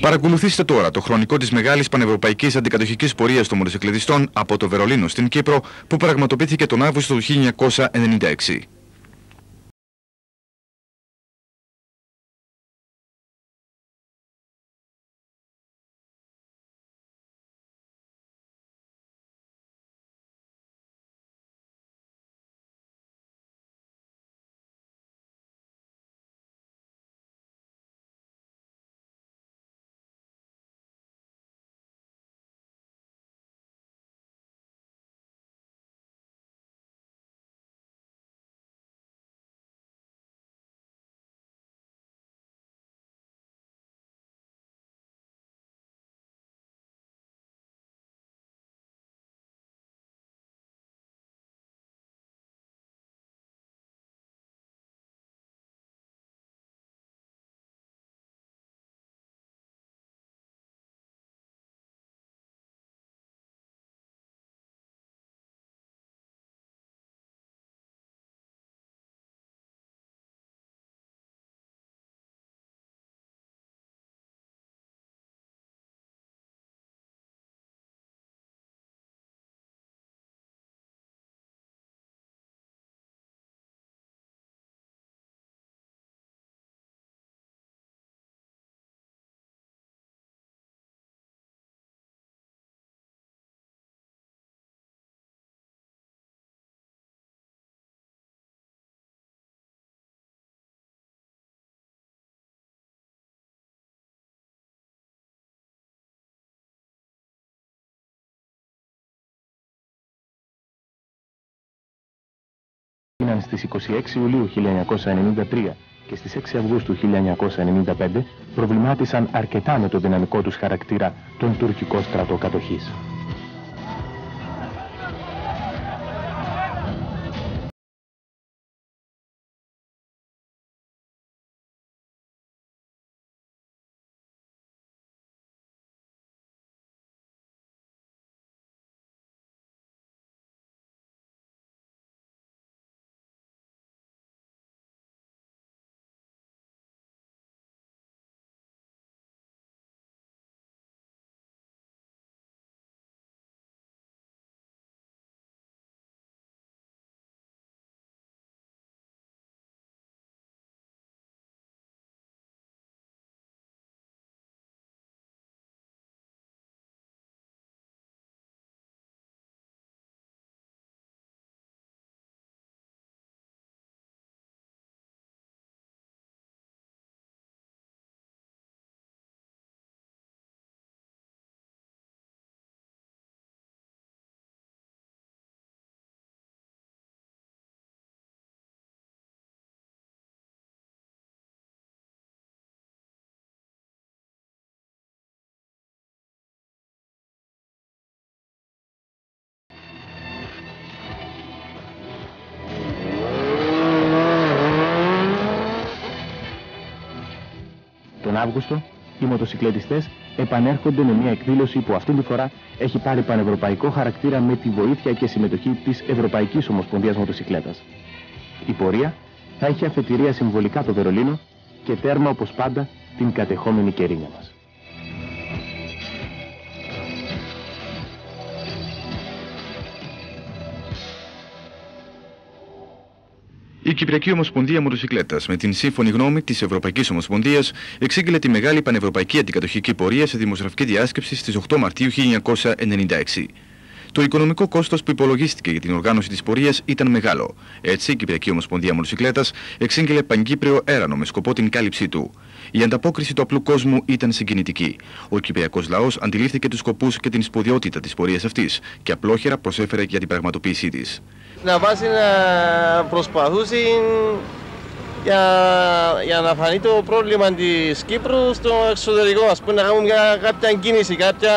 Παρακολουθήστε τώρα το χρονικό της μεγάλης πανευρωπαϊκής αντικατοχικής πορείας των μοτοσυκλετιστών από το Βερολίνο στην Κύπρο που πραγματοποιήθηκε τον Αύγουστο του 1996. Έγιναν στις 26 Ιουλίου 1993 και στις 6 Αυγούστου 1995 προβλημάτισαν αρκετά με το δυναμικό τους χαρακτήρα τον τουρκικό στρατό κατοχής. Τον Αύγουστο, οι μοτοσυκλετιστές επανέρχονται με μια εκδήλωση που αυτή τη φορά έχει πάρει πανευρωπαϊκό χαρακτήρα με τη βοήθεια και συμμετοχή της Ευρωπαϊκής Ομοσπονδίας Μοτοσυκλέτας. Η πορεία θα έχει αφετηρία συμβολικά το Βερολίνο και τέρμα όπως πάντα την κατεχόμενη κερίνια μας. Κυπριακή Ομοσπονδία Μοτοσυκλέτας, με την σύμφωνη γνώμη της Ευρωπαϊκής Ομοσπονδίας, εξήγηλε τη μεγάλη πανευρωπαϊκή αντικατοχική πορεία σε δημοσιογραφική διάσκεψη στις 8 Μαρτίου 1996. Το οικονομικό κόστος που υπολογίστηκε για την οργάνωση της πορείας ήταν μεγάλο. Έτσι, η Κυπριακή Ομοσπονδία Μοτοσυκλέτας εξήγηλε παγκύπριο έρανο με σκοπό την κάλυψή του. Η ανταπόκριση του απλού κόσμου ήταν συγκινητική. Ο Κυπριακός λαός αντιλήφθηκε τους σκοπούς και την σπουδαιότητα της πορείας αυτής και απλόχερα προσέφερε για την πραγματοποίησή της να βάσει να προσπαθούσε για, για να φανεί το πρόβλημα της Κύπρου στο εξωτερικό, ας πούμε, να κάνουμε μια, κάποια κίνηση, κάποια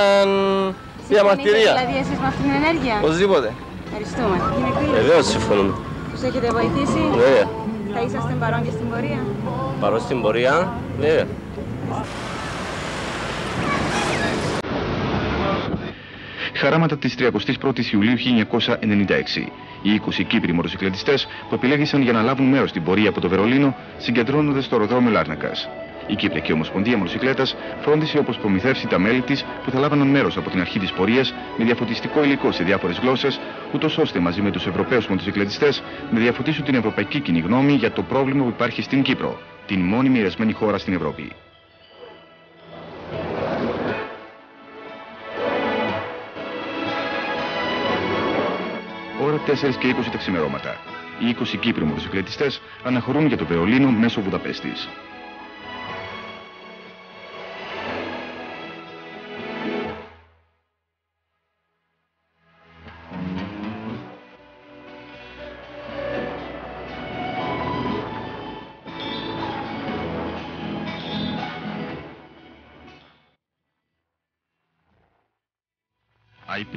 διαμαρτυρία. δηλαδή εσείς με αυτήν την ενέργεια; Οπωσδήποτε. Ευχαριστούμε. Βεβαίως συμφωνούμε. Τους έχετε βοηθήσει; Βέβαια. Θα είσαστε παρόν και στην πορεία; Παρόν στην πορεία, βέβαια. Χαράματα της 31ης Ιουλίου 1996. Οι 20 Κύπροι μοτοσυκλετιστές που επιλέγησαν για να λάβουν μέρος στην πορεία από το Βερολίνο συγκεντρώνονται στο αεροδρόμιο Λάρνακας. Η Κυπριακή Ομοσπονδία Μοτοσυκλέτας φρόντισε όπως προμηθεύσει τα μέλη της που θα λάβαναν μέρος από την αρχή της πορείας με διαφωτιστικό υλικό σε διάφορες γλώσσες, ούτως ώστε μαζί με τους Ευρωπαίους μοτοσυκλετιστές να διαφωτίσουν την ευρωπαϊκή κοινή γνώμη για το πρόβλημα που υπάρχει στην Κύπρο, την μόνη μοιρασμένη χώρα στην Ευρώπη. Ώρα 4 και 20 τα ξημερώματα. Οι 20 Κύπροι μοτοσυκλετιστές αναχωρούν για το Βεολίνο μέσω Βουδαπέστης.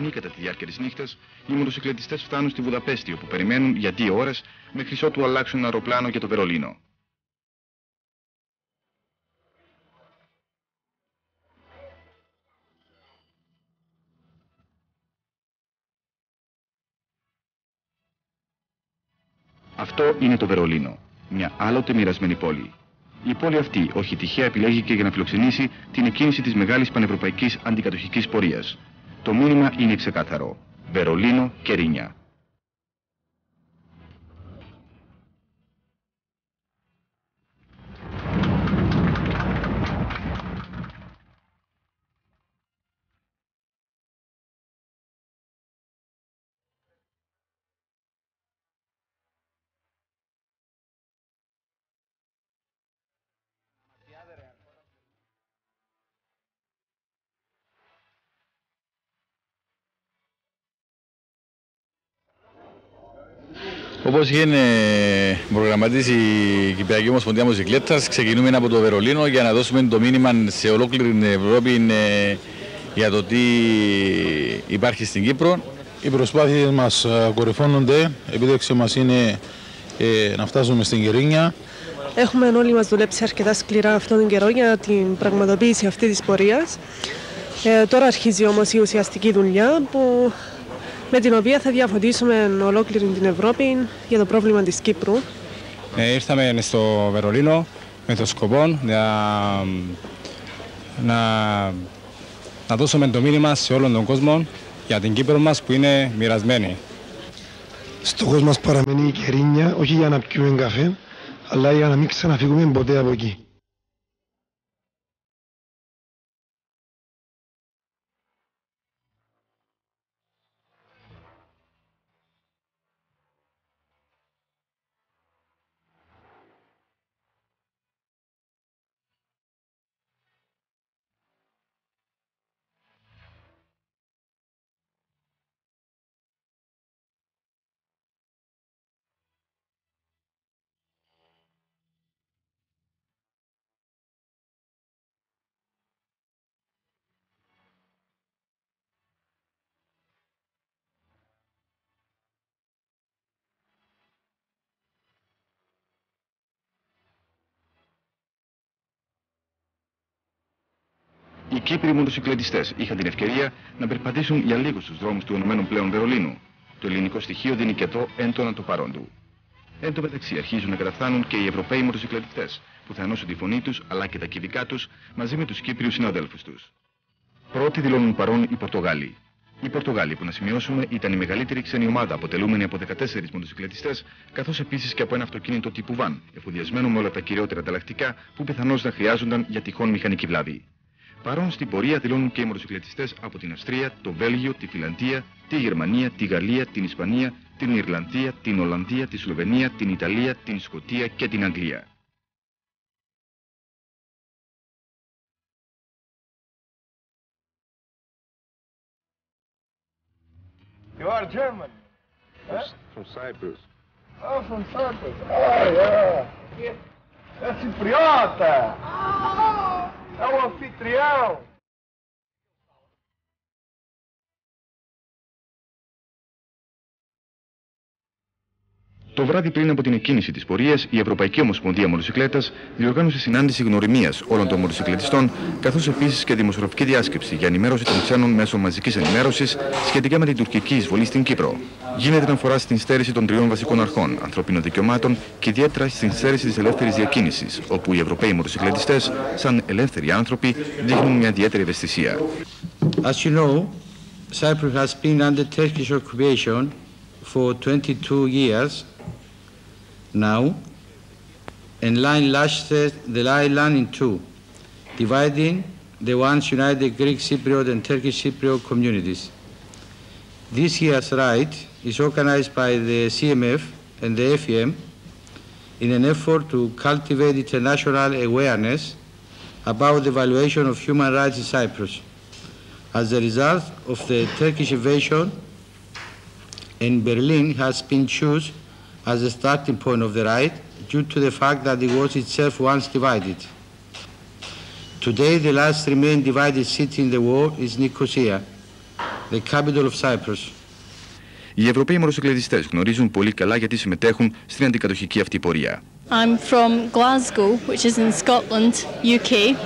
Αϊπνοί κατά τη διάρκεια της νύχτας, οι μοτοσυκλετιστές φτάνουν στη Βουδαπέστη, όπου περιμένουν για δύο ώρες μέχρι ότου αλλάξουν ένα αεροπλάνο για το Βερολίνο. Αυτό είναι το Βερολίνο, μια άλλοτε μοιρασμένη πόλη. Η πόλη αυτή όχι τυχαία επιλέγηκε για να φιλοξενήσει την εκκίνηση της μεγάλης πανευρωπαϊκής αντικατοχικής πορείας. Το μήνυμα είναι ξεκάθαρο. Βερολίνο και Ρήνια. Όπως είχε προγραμματίσει η Κυπριακή Ομοσπονδία Μοσυκλέτας, ξεκινούμε από το Βερολίνο για να δώσουμε το μήνυμα σε ολόκληρη την Ευρώπη ε, για το τι υπάρχει στην Κύπρο. Οι προσπάθειες μας ε, κορυφώνονται, η επίδειξη μας είναι ε, να φτάσουμε στην Κυρίνια. Έχουμε όλοι μας δουλέψει αρκετά σκληρά αυτόν τον καιρό για την πραγματοποίηση αυτής της πορείας. Ε, τώρα αρχίζει όμως η ουσιαστική δουλειά που με την οποία θα διαφωτίσουμε ολόκληρη την Ευρώπη για το πρόβλημα της Κύπρου. Ε, ήρθαμε στο Βερολίνο με το σκοπό να, να, να δώσουμε το μήνυμα σε όλον τον κόσμο για την Κύπρο μας που είναι μοιρασμένη. Στόχος μας παραμένει η Κερίνια, όχι για να πιούμε καφέ, αλλά για να μην ξαναφύγουμε ποτέ από εκεί. Κύπροι μοτοσυκλετιστές είχαν την ευκαιρία να περπατήσουν για λίγο στους δρόμους του ενωμένου πλέον Βερολίνου. Το ελληνικό στοιχείο δίνει και το έντονα του παρόν του. Εν τω μεταξύ αρχίζουν να καταφθάνουν και οι Ευρωπαίοι μοτοσυκλετιστές που θα ενώσουν τη φωνή τους αλλά και τα κυβικά τους μαζί με τους Κύπριους συναδέλφους τους. Πρώτοι δηλώνουν παρόν οι Πορτογάλοι. Οι Πορτογάλοι, που να σημειώσουμε, ήταν η μεγαλύτερη ξένη ομάδα αποτελούμενη από 14 μοτοσυκλετιστές, καθώς επίσης και από ένα αυτοκίνητο τύπου βαν, εφοδιασμένο με όλα τα κυριότερα ανταλλακτικά που πιθανώς να χρειάζονταν για τυχόν μηχανική βλάβη. Παρόν στην πορεία δηλώνουν και οι μοτοσυκλετιστές από την Αυστρία, το Βέλγιο, τη Φιλανδία, τη Γερμανία, τη Γαλλία, την Ισπανία, την Ιρλανδία, την Ολλανδία, τη Σλοβενία, την Ιταλία, την Σκοτία και την Αγγλία. You are German? Huh? From Cyprus. Oh, from Cyprus. Oh, yeah. É cipriota! É o anfitrião! Το βράδυ πριν από την εκκίνηση της πορείας, η Ευρωπαϊκή Ομοσπονδία Μοτοσυκλέτας διοργάνωσε συνάντηση γνωριμίας όλων των μοτοσυκλετιστών, καθώς επίσης και δημοσιογραφική διάσκεψη για ενημέρωση των ξένων μέσω μαζικής ενημέρωσης σχετικά με την τουρκική εισβολή στην Κύπρο. Γίνεται αναφορά στην στέρηση των τριών βασικών αρχών ανθρωπίνων δικαιωμάτων και ιδιαίτερα στην στέρηση της ελεύθερης διακίνησης, όπου οι Ευρωπαίοι μοτοσυκλετιστές, σαν ελεύθεροι άνθρωποι, δείχνουν μια ιδιαίτερη ευαισθησία. As you know, Cyprus has been under Turkish occupation for 22 years now, and line lashed the line in two, dividing the once united Greek Cypriot and Turkish Cypriot communities. This year's ride is organized by the CMF and the FEM in an effort to cultivate international awareness about the valuation of human rights in Cyprus. As a result of the Turkish invasion, and Berlin has been chosen as a starting point of the ride due to the fact that it was itself once divided. Today, the last remaining divided city in the world is Nicosia, the capital of Cyprus. Οι Ευρωπαίοι μοτοσυκλετιστές γνωρίζουν πολύ καλά γιατί συμμετέχουν στην αντικατοχική αυτή πορεία. I'm from Glasgow, which is in Scotland, UK.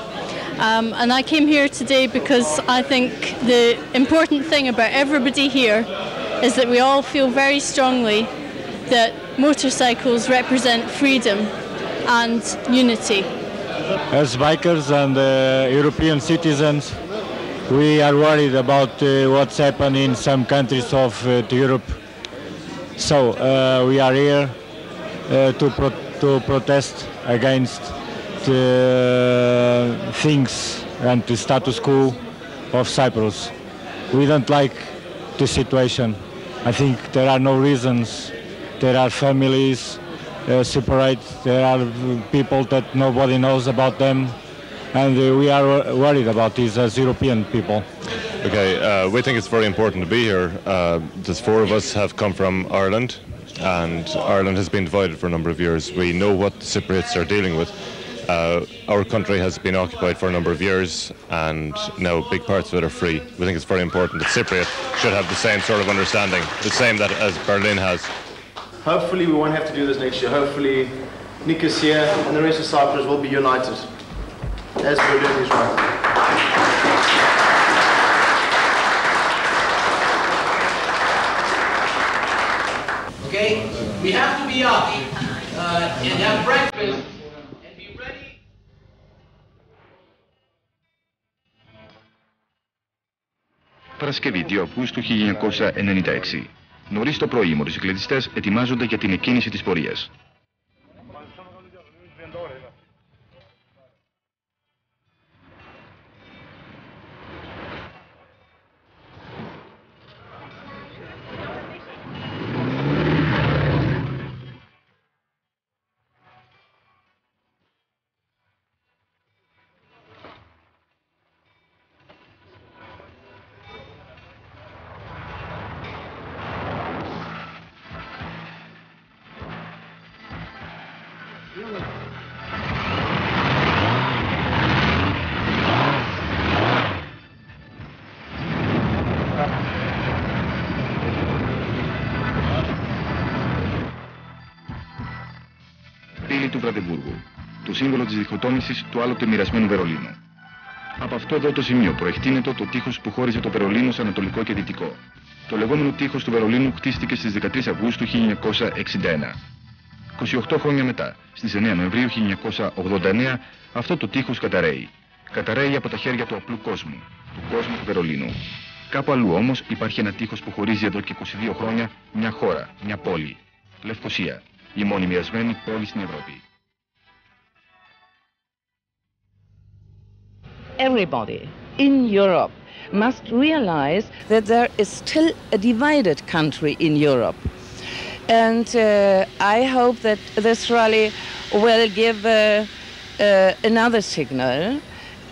Um, and I came here today because I think the important thing about everybody here is that we all feel very strongly that motorcycles represent freedom and unity. As bikers and uh, European citizens, we are worried about uh, what's happening in some countries of uh, Europe. So uh, we are here uh, to, pro- to protest against the things and the status quo of Cyprus. We don't like the situation. I think there are no reasons. There are families uh, separate. There are people that nobody knows about them. And uh, we are worried about this as European people. Okay, uh, we think it's very important to be here. Uh, there's four of us have come from Ireland, and Ireland has been divided for a number of years. We know what the Cypriots are dealing with. Uh, our country has been occupied for a number of years, and now big parts of it are free. We think it's very important that Cypriot should have the same sort of understanding, the same that as Berlin has. Hopefully we won't have to do this next year. Hopefully Nicosia and the rest of Cyprus will be united, as Berlin is right. Okay? We have to be up uh, and have breakfast and be ready. Παρασκευή 2 Αυγούστου 1996. Νωρίς το πρωί οι μοτοσυκλετιστές ετοιμάζονται για την εκκίνηση της πορείας. Σύμβολο της διχοτόμησης του άλλοτε μοιρασμένου Βερολίνου. Από αυτό εδώ το σημείο προεκτείνεται το τείχος που χώριζε το Βερολίνο σε ανατολικό και δυτικό. Το λεγόμενο τείχος του Βερολίνου χτίστηκε στις 13 Αυγούστου 1961. 28 χρόνια μετά, στις 9 Νοεμβρίου 1989, αυτό το τείχος καταραίει. Καταραίει από τα χέρια του απλού κόσμου, του κόσμου του Βερολίνου. Κάπου αλλού όμως υπάρχει ένα τείχος που χωρίζει εδώ και 22 χρόνια μια χώρα, μια πόλη. Λευκοσία, η μόνη μοιρασμένη πόλη στην Ευρώπη. Everybody in Europe must realize that there is still a divided country in Europe. And uh, I hope that this rally will give uh, uh, another signal,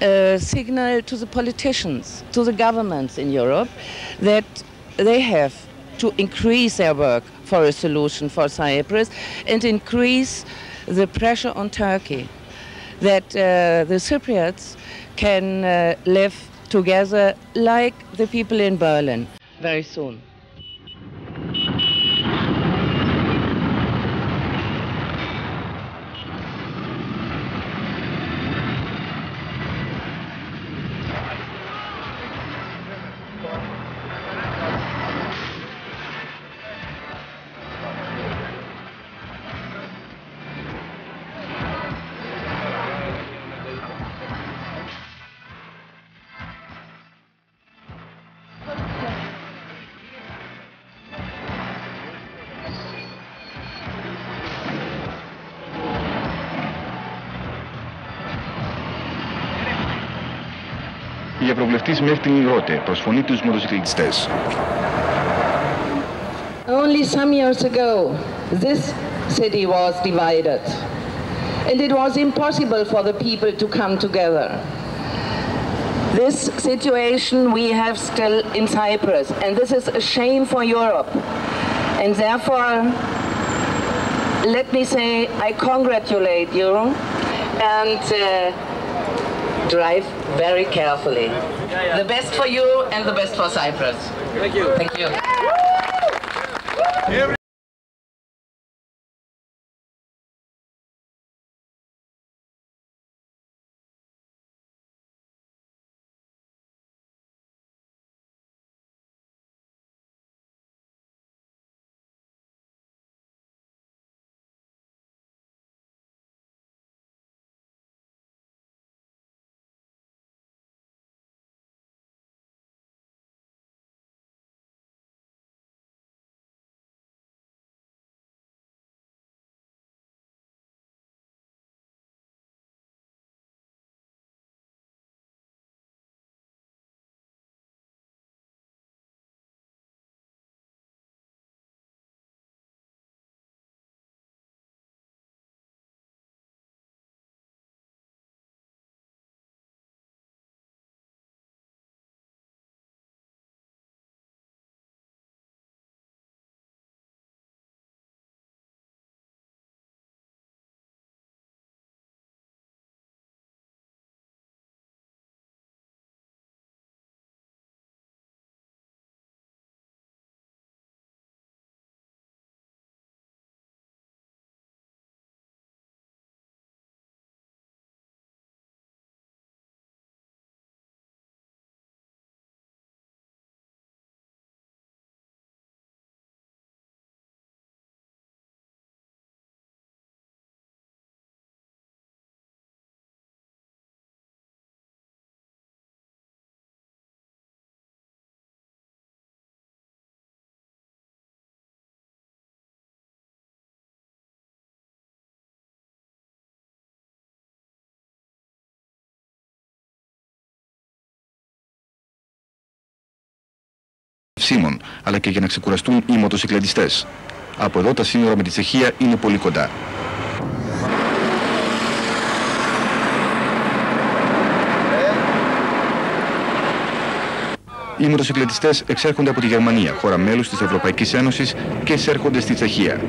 a signal to the politicians, to the governments in Europe, that they have to increase their work for a solution for Cyprus and increase the pressure on Turkey, that uh, the Cypriots can uh, live together like the people in Berlin very soon. η Ευρωβουλευτής Μέρτιν Ρότε προσφωνεί τους μοτοσυκλετιστές. Only some years ago, this city was divided. And it was impossible for the people to come together. This situation we have still in Cyprus, and this is a shame for Europe. And therefore, let me say I congratulate you and uh, drive very carefully. The best for you and the best for Cyprus. Thank you. Thank you. Σίμων, αλλά και για να ξεκουραστούν οι μοτοσυκλετιστές. Από εδώ τα σύνορα με τη Τσεχία είναι πολύ κοντά. Οι μοτοσυκλετιστές εξέρχονται από τη Γερμανία, χώρα μέλους της Ευρωπαϊκής Ένωσης και εισέρχονται στη Τσεχία.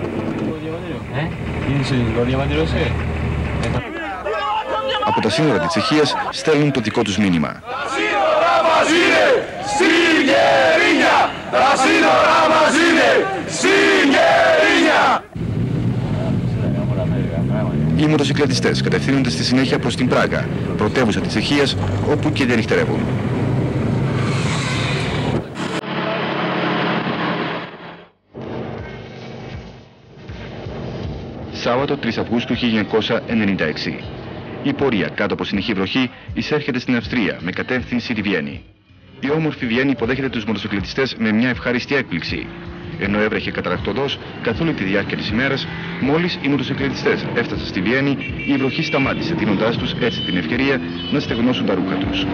Από τα σύνορα της Τσεχίας στέλνουν το δικό τους μήνυμα. σύνορα μας είναι Συγγερίνια! Τα σύνορα μας είναι Συγγερίνια! Οι μοτοσυκλετιστές κατευθύνονται στη συνέχεια προς την Πράγα, πρωτεύουσα της Τσεχίας, όπου και διανυχτερεύουν. Σάββατο 3 Αυγούστου 1996. Η πορεία κάτω από συνεχή βροχή εισέρχεται στην Αυστρία με κατεύθυνση τη Βιέννη. Η όμορφη Βιέννη υποδέχεται τους μοτοσυκλετιστές με μια ευχάριστη έκπληξη. Ενώ έβρεχε καταρακτοδός καθ' όλη τη διάρκεια της ημέρας, μόλις οι μοτοσυκλετιστές έφτασαν στη Βιέννη, η βροχή σταμάτησε δίνοντάς τους έτσι την ευκαιρία να στεγνώσουν τα ρούχα τους.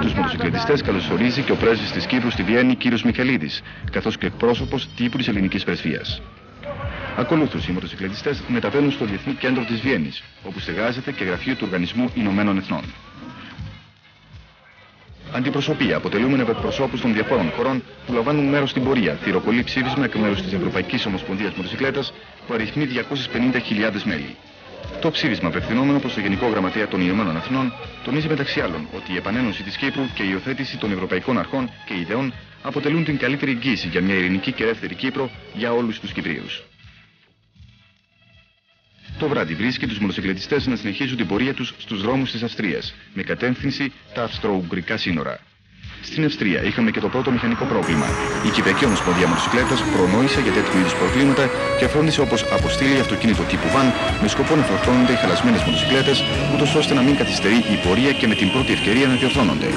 Τους μοτοσυκλετιστές καλωσορίζει και ο πρέσβης της Κύπρου στη Βιέννη, κύριος Μιχαλίδης, καθώς και εκπρόσωπος τύπου της ελληνικής πρεσβείας. Ακολούθως, οι μοτοσυκλετιστές μεταβαίνουν στο Διεθνή Κέντρο της Βιέννης, όπου στεγάζεται και γραφείο του Οργανισμού Ηνωμένων Εθνών. Αντιπροσωπεία αποτελούμενοι από εκπροσώπους των διαφόρων χωρών που λαμβάνουν μέρος στην πορεία, θηροκολεί ψήφισμα εκ μέρους της Ευρωπαϊκής Ομοσπονδίας Μοτοσυκλέτας που αριθμεί 250.000 μέλη. Το ψήφισμα απευθυνόμενο προς το Γενικό Γραμματέα των Ηνωμένων Εθνών τονίζει μεταξύ άλλων ότι η επανένωση της Κύπρου και η υιοθέτηση των ευρωπαϊκών αρχών και ιδεών αποτελούν την καλύτερη εγγύηση για μια ειρηνική και ελεύθερη Κύπρο για όλους τους Κυπρίους. Το βράδυ βρίσκει τους μοτοσυκλετιστές να συνεχίζουν την πορεία τους στους δρόμους της Αυστρίας, με κατεύθυνση τα αυστρο-ουγγρικά σύνορα. Στην Αυστρία είχαμε και το πρώτο μηχανικό πρόβλημα. Η Κυπριακή Ομοσπονδία Μοτοσυκλέτας προνόησε για τέτοιου είδους προβλήματα και φρόντισε όπως αποστείλει αυτοκίνητο τύπου βαν με σκοπό να φορτώνονται οι χαλασμένες μοτοσυκλέτες, ούτως ώστε να μην καθυστερεί η πορεία και με την πρώτη ευκαιρία να διορθώνονται.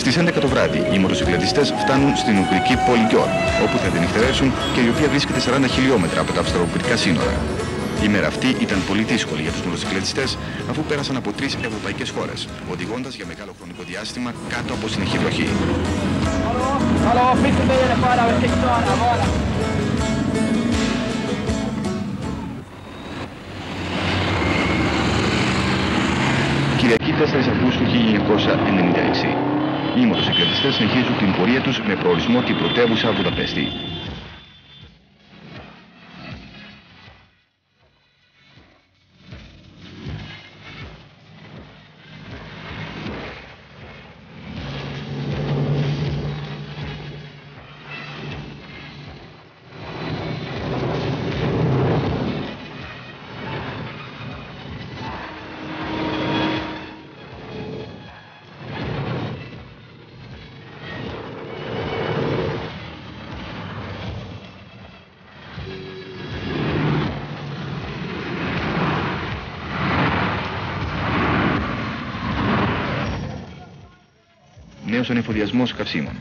Στις 11 το βράδυ οι μοτοσυκλετιστές φτάνουν στην Ουγγρική πόλη Γιόρ, όπου θα την νυχτερεύσουν και η οποία βρίσκεται 40 χιλιόμετρα από τα αυστρο-ουγγρικά σύνορα. Η μέρα αυτή ήταν πολύ δύσκολη για τους μοτοσυκλετιστές αφού πέρασαν από τρεις ευρωπαϊκές χώρες, οδηγώντας για μεγάλο χρονικό διάστημα κάτω από συνεχή βροχή. Κυριακή 4 Αυγούστου 1996. Οι μοτοσυκλετιστές συνεχίζουν την πορεία τους με προορισμό την πρωτεύουσα Βουδαπέστη. Νέος ανεφοδιασμός καυσίμων.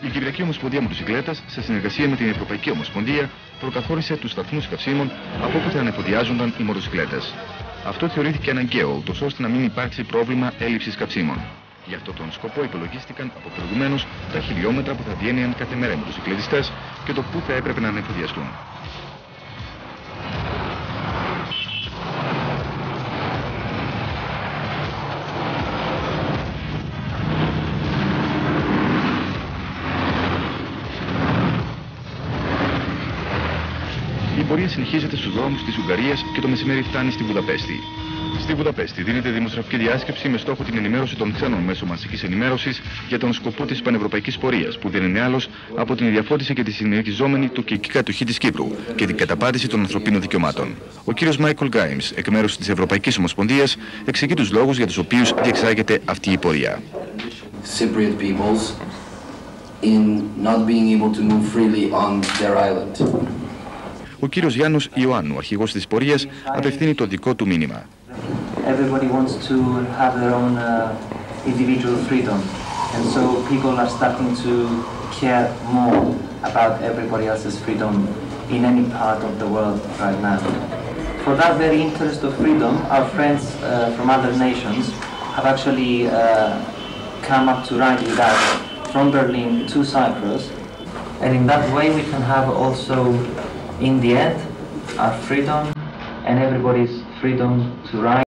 Η Κυριακή Ομοσπονδία Μοτοσυκλέτας, σε συνεργασία με την Ευρωπαϊκή Ομοσπονδία, προκαθόρισε τους σταθμούς καυσίμων από όπου θα ανεφοδιάζονταν οι μοτοσυκλέτες. Αυτό θεωρήθηκε αναγκαίο, ούτως ώστε να μην υπάρξει πρόβλημα έλλειψης καυσίμων. Γι' αυτό τον σκοπό υπολογίστηκαν από προηγουμένως τα χιλιόμετρα που θα διένυαν κάθε μέρα οι μοτοσυκλετιστές και το πού θα έπρεπε να ανεφοδιαστούν. Συνεχίζεται στους δρόμους της Ουγγαρίας και το μεσημέρι φτάνει στη Βουδαπέστη. Στη Βουδαπέστη δίνεται δημοσιογραφική διάσκεψη με στόχο την ενημέρωση των ξένων μέσων μαζικής ενημέρωσης για τον σκοπό της πανευρωπαϊκής πορείας που δεν είναι άλλος από την διαφώτιση και τη συνεχιζόμενη τουρκική κατοχή της Κύπρου και την καταπάτηση των ανθρωπίνων δικαιωμάτων. Ο κύριος Μάικολ Γκάιμς, εκ μέρους της Ευρωπαϊκής Ομοσπονδίας, εξηγεί τους λόγους για τους οποίους διεξάγεται αυτή η πορεία. Cypriot peoples in not being able to move freely on their island. Ο κύριος Γιάννος Ιωάννου, αρχηγός της πορείας, απευθύνει το δικό του μήνυμα. Everybody wants to have their own uh, individual freedom, and so people are starting to care more about everybody else's freedom in any part of the world right now. For that very interest of freedom, our friends uh, from other nations have actually uh, come up to ride with us from Berlin to Cyprus, and in that way we can have also in the end, our freedom and everybody's freedom to ride.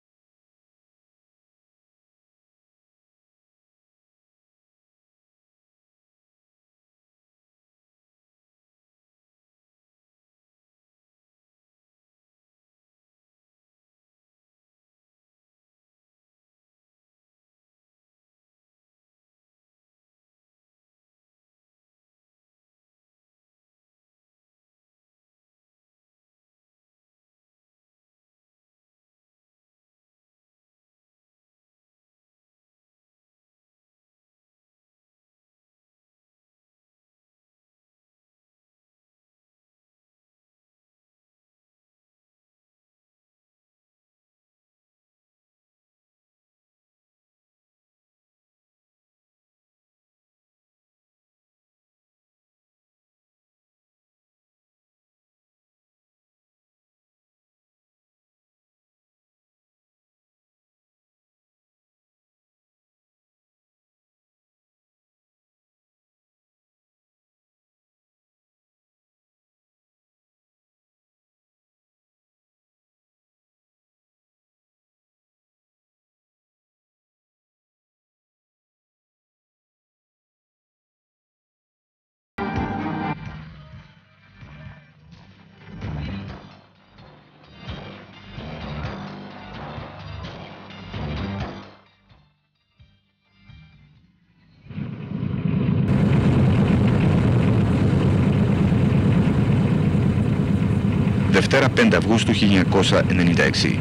Δευτέρα 5 Αυγούστου 1996.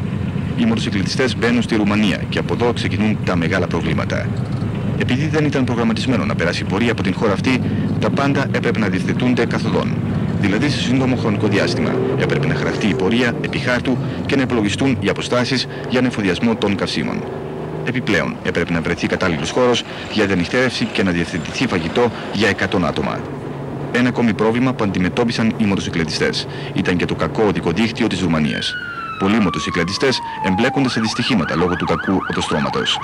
Οι μοτοσυκλετιστές μπαίνουν στη Ρουμανία και από εδώ ξεκινούν τα μεγάλα προβλήματα. Επειδή δεν ήταν προγραμματισμένο να περάσει η πορεία από την χώρα αυτή, τα πάντα έπρεπε να διευθετούνται καθοδόν. Δηλαδή σε σύντομο χρονικό διάστημα έπρεπε να χαραχτεί η πορεία επί χάρτου και να υπολογιστούν οι αποστάσεις για ανεφοδιασμό των καυσίμων. Επιπλέον, έπρεπε να βρεθεί κατάλληλος χώρος για διανυκτέρευση και να διευθετηθεί φαγητό για 100 άτομα. Ένα ακόμη πρόβλημα που αντιμετώπισαν οι μοτοσυκλετιστές ήταν και το κακό οδικό δίκτυο της Ρουμανίας. Πολλοί μοτοσυκλετιστές εμπλέκονται σε δυστυχήματα λόγω του κακού οδοστρώματος.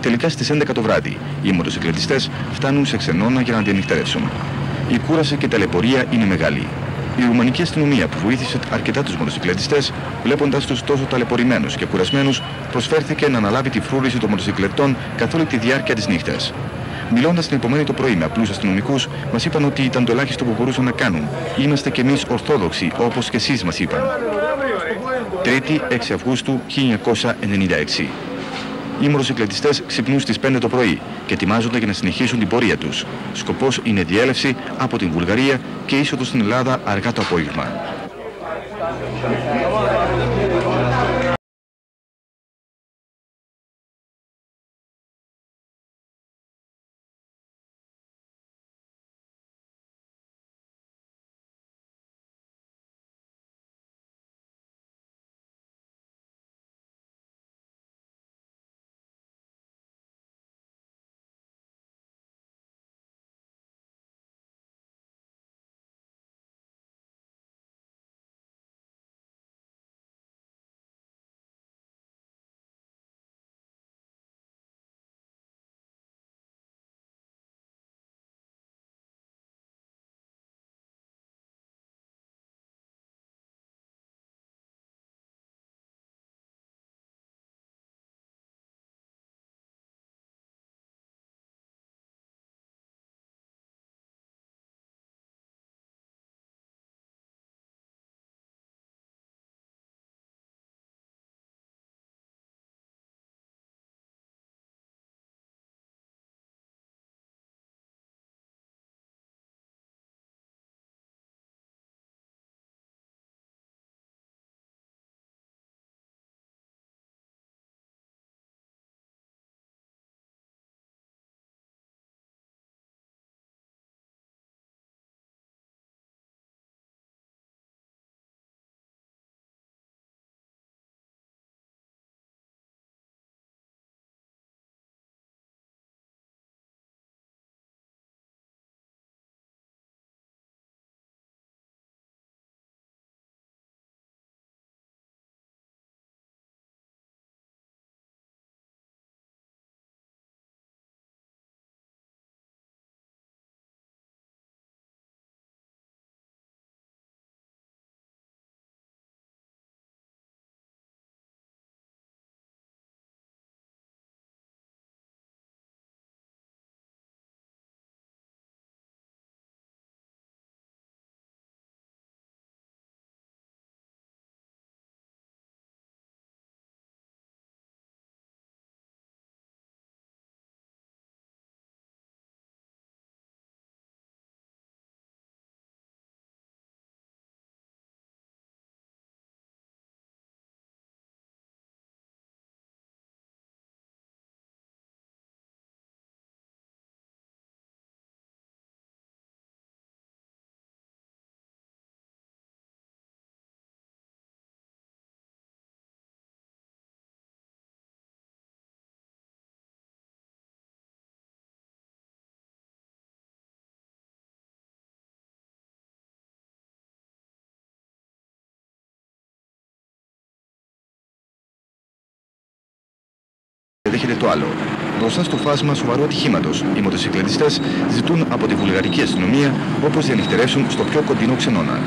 Τελικά στις 11 το βράδυ, οι μοτοσυκλετιστές φτάνουν σε ξενώνα για να διανυκτερεύσουν. Η κούραση και η ταλαιπωρία είναι μεγάλη. Η Ρουμανική αστυνομία που βοήθησε αρκετά τους μοτοσυκλετιστές, βλέποντας τους τόσο ταλαιπωρημένους και κουρασμένους, προσφέρθηκε να αναλάβει τη φρούρηση των μοτοσυκλετών καθ' όλη τη διάρκεια της νύχτας. Μιλώντας την επομένη το πρωί με απλούς αστυνομικούς, μας είπαν ότι ήταν το ελάχιστο που μπορούσαν να κάνουν. Είμαστε κι εμείς ορθόδοξοι, όπως και εσείς μας είπαν. Τρίτη 6 Αυγούστου 1996. Οι μοτοσυκλετιστές ξυπνούν στις 5 το πρωί και ετοιμάζονται για να συνεχίσουν την πορεία τους. Σκοπός είναι διέλευση από την Βουλγαρία και είσοδος στην Ελλάδα αργά το απόγευμα. Δέχεται το άλλο. Μπροστά στο φάσμα σοβαρού ατυχήματος, οι μοτοσυκλετιστές ζητούν από τη βουλγαρική αστυνομία όπως διανυχτερεύσουν στο πιο κοντινό ξενώνα.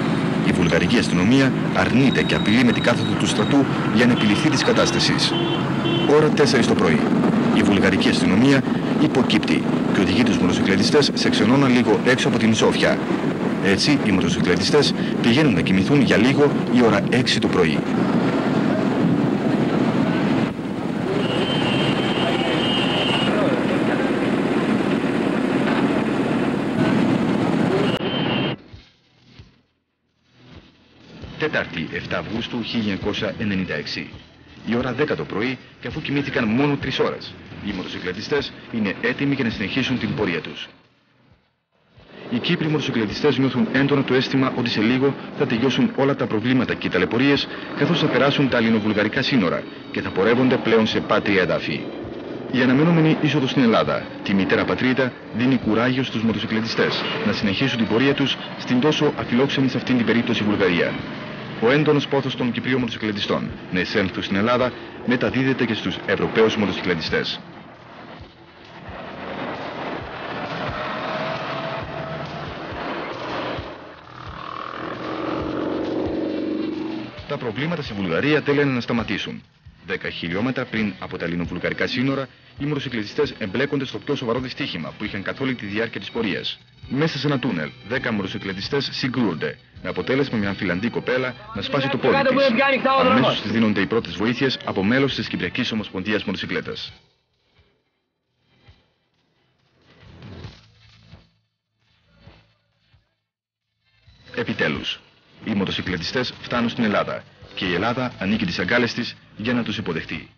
Η βουλγαρική αστυνομία αρνείται και απειλεί με την κάθοδο του στρατού για να επιληθεί της κατάστασης. Ώρα 4 το πρωί. Η βουλγαρική αστυνομία υποκύπτει και οδηγεί τους μοτοσυκλετιστές σε ξενώνα λίγο έξω από την Σόφια. Έτσι, οι μοτοσυκλετιστές πηγαίνουν να κοιμηθούν για λίγο η ώρα 6 το πρωί. Τετάρτη 7 Αυγούστου 1996. Η ώρα 10 το πρωί και αφού κοιμήθηκαν μόνο 3 ώρες, οι μοτοσυκλετιστές είναι έτοιμοι για να συνεχίσουν την πορεία τους. Οι Κύπροι μοτοσυκλετιστές νιώθουν έντονα το αίσθημα ότι σε λίγο θα τελειώσουν όλα τα προβλήματα και οι ταλαιπωρίες, καθώς θα περάσουν τα ελληνοβουλγαρικά σύνορα και θα πορεύονται πλέον σε πάτρια εδάφη. Η αναμενόμενη είσοδος στην Ελλάδα, τη μητέρα πατρίδα, δίνει κουράγιο στους μοτοσυκλετιστές να συνεχίσουν την πορεία τους στην τόσο αφιλόξενη σε αυτήν την περίπτωση Βουλγαρία. Ο έντονος πόθος των Κυπρίων μοτοσυκλετιστών να εισέλθουν στην Ελλάδα μεταδίδεται και στους Ευρωπαίους μοτοσυκλετιστές. Τα προβλήματα στη Βουλγαρία τέλειαν να σταματήσουν. 10 χιλιόμετρα πριν από τα ελληνοβουλγαρικά σύνορα, οι μοτοσυκλετιστές εμπλέκονται στο πιο σοβαρό δυστύχημα που είχαν καθ' όλη τη διάρκεια της πορείας. Μέσα σε ένα τούνελ, 10 μοτοσυκλετιστές συγκρούονται, με αποτέλεσμα μια φιλανδή κοπέλα να σπάσει το πόδι της. Αμέσως της δίνονται οι πρώτες βοήθειες από μέλος της Κυπριακής Ομοσπονδίας Μοτοσυκλέτας. Επιτέλους, οι μοτοσυκλετιστές φτάνουν στην Ελλάδα και η Ελλάδα ανήκει τις αγκάλες της για να τους υποδεχτεί.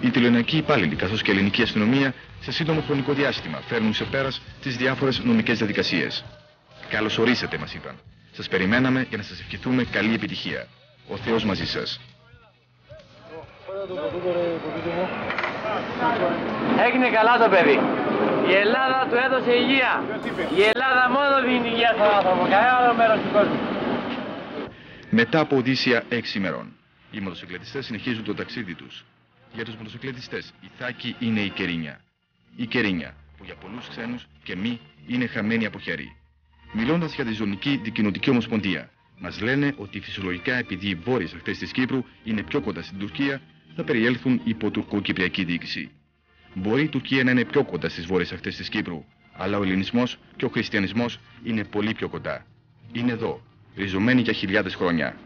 Οι τηλεονακοί υπάλληλοι καθώς και η ελληνική αστυνομία σε σύντομο χρονικό διάστημα φέρνουν σε πέρας τις διάφορες νομικές διαδικασίες. Καλώς ορίσατε μας είπαν. Σας περιμέναμε για να σας ευχηθούμε καλή επιτυχία. Ο Θεός μαζί σας. Έγινε καλά το παιδί. Η Ελλάδα του έδωσε υγεία. Η Ελλάδα μόνο δίνει υγεία στον άνθρωπο. Κανένα άλλο μέρος του κόσμου. Μετά από οδύσσια 6 ημερών, οι μοτοσυκλετιστές συνεχίζουν το ταξίδι τους. Για τους μοτοσυκλετιστές, η Θάκη είναι η Κερίνια. Η Κερίνια, που για πολλούς ξένους και μη είναι χαμένη από χέρι. Μιλώντας για τη Ζωνική Δικοινοτική Ομοσπονδία, μας λένε ότι φυσιολογικά επειδή οι βόρειες ακτές της Κύπρου είναι πιο κοντά στην Τουρκία, θα περιέλθουν υπό τουρκο-κυπριακή διοίκηση. Μπορεί η Τουρκία να είναι πιο κοντά στις βόρειες ακτές της Κύπρου, αλλά ο ελληνισμός και ο χριστιανισμός είναι πολύ πιο κοντά. Είναι εδώ, ριζωμένοι για χιλιάδες χρόνια.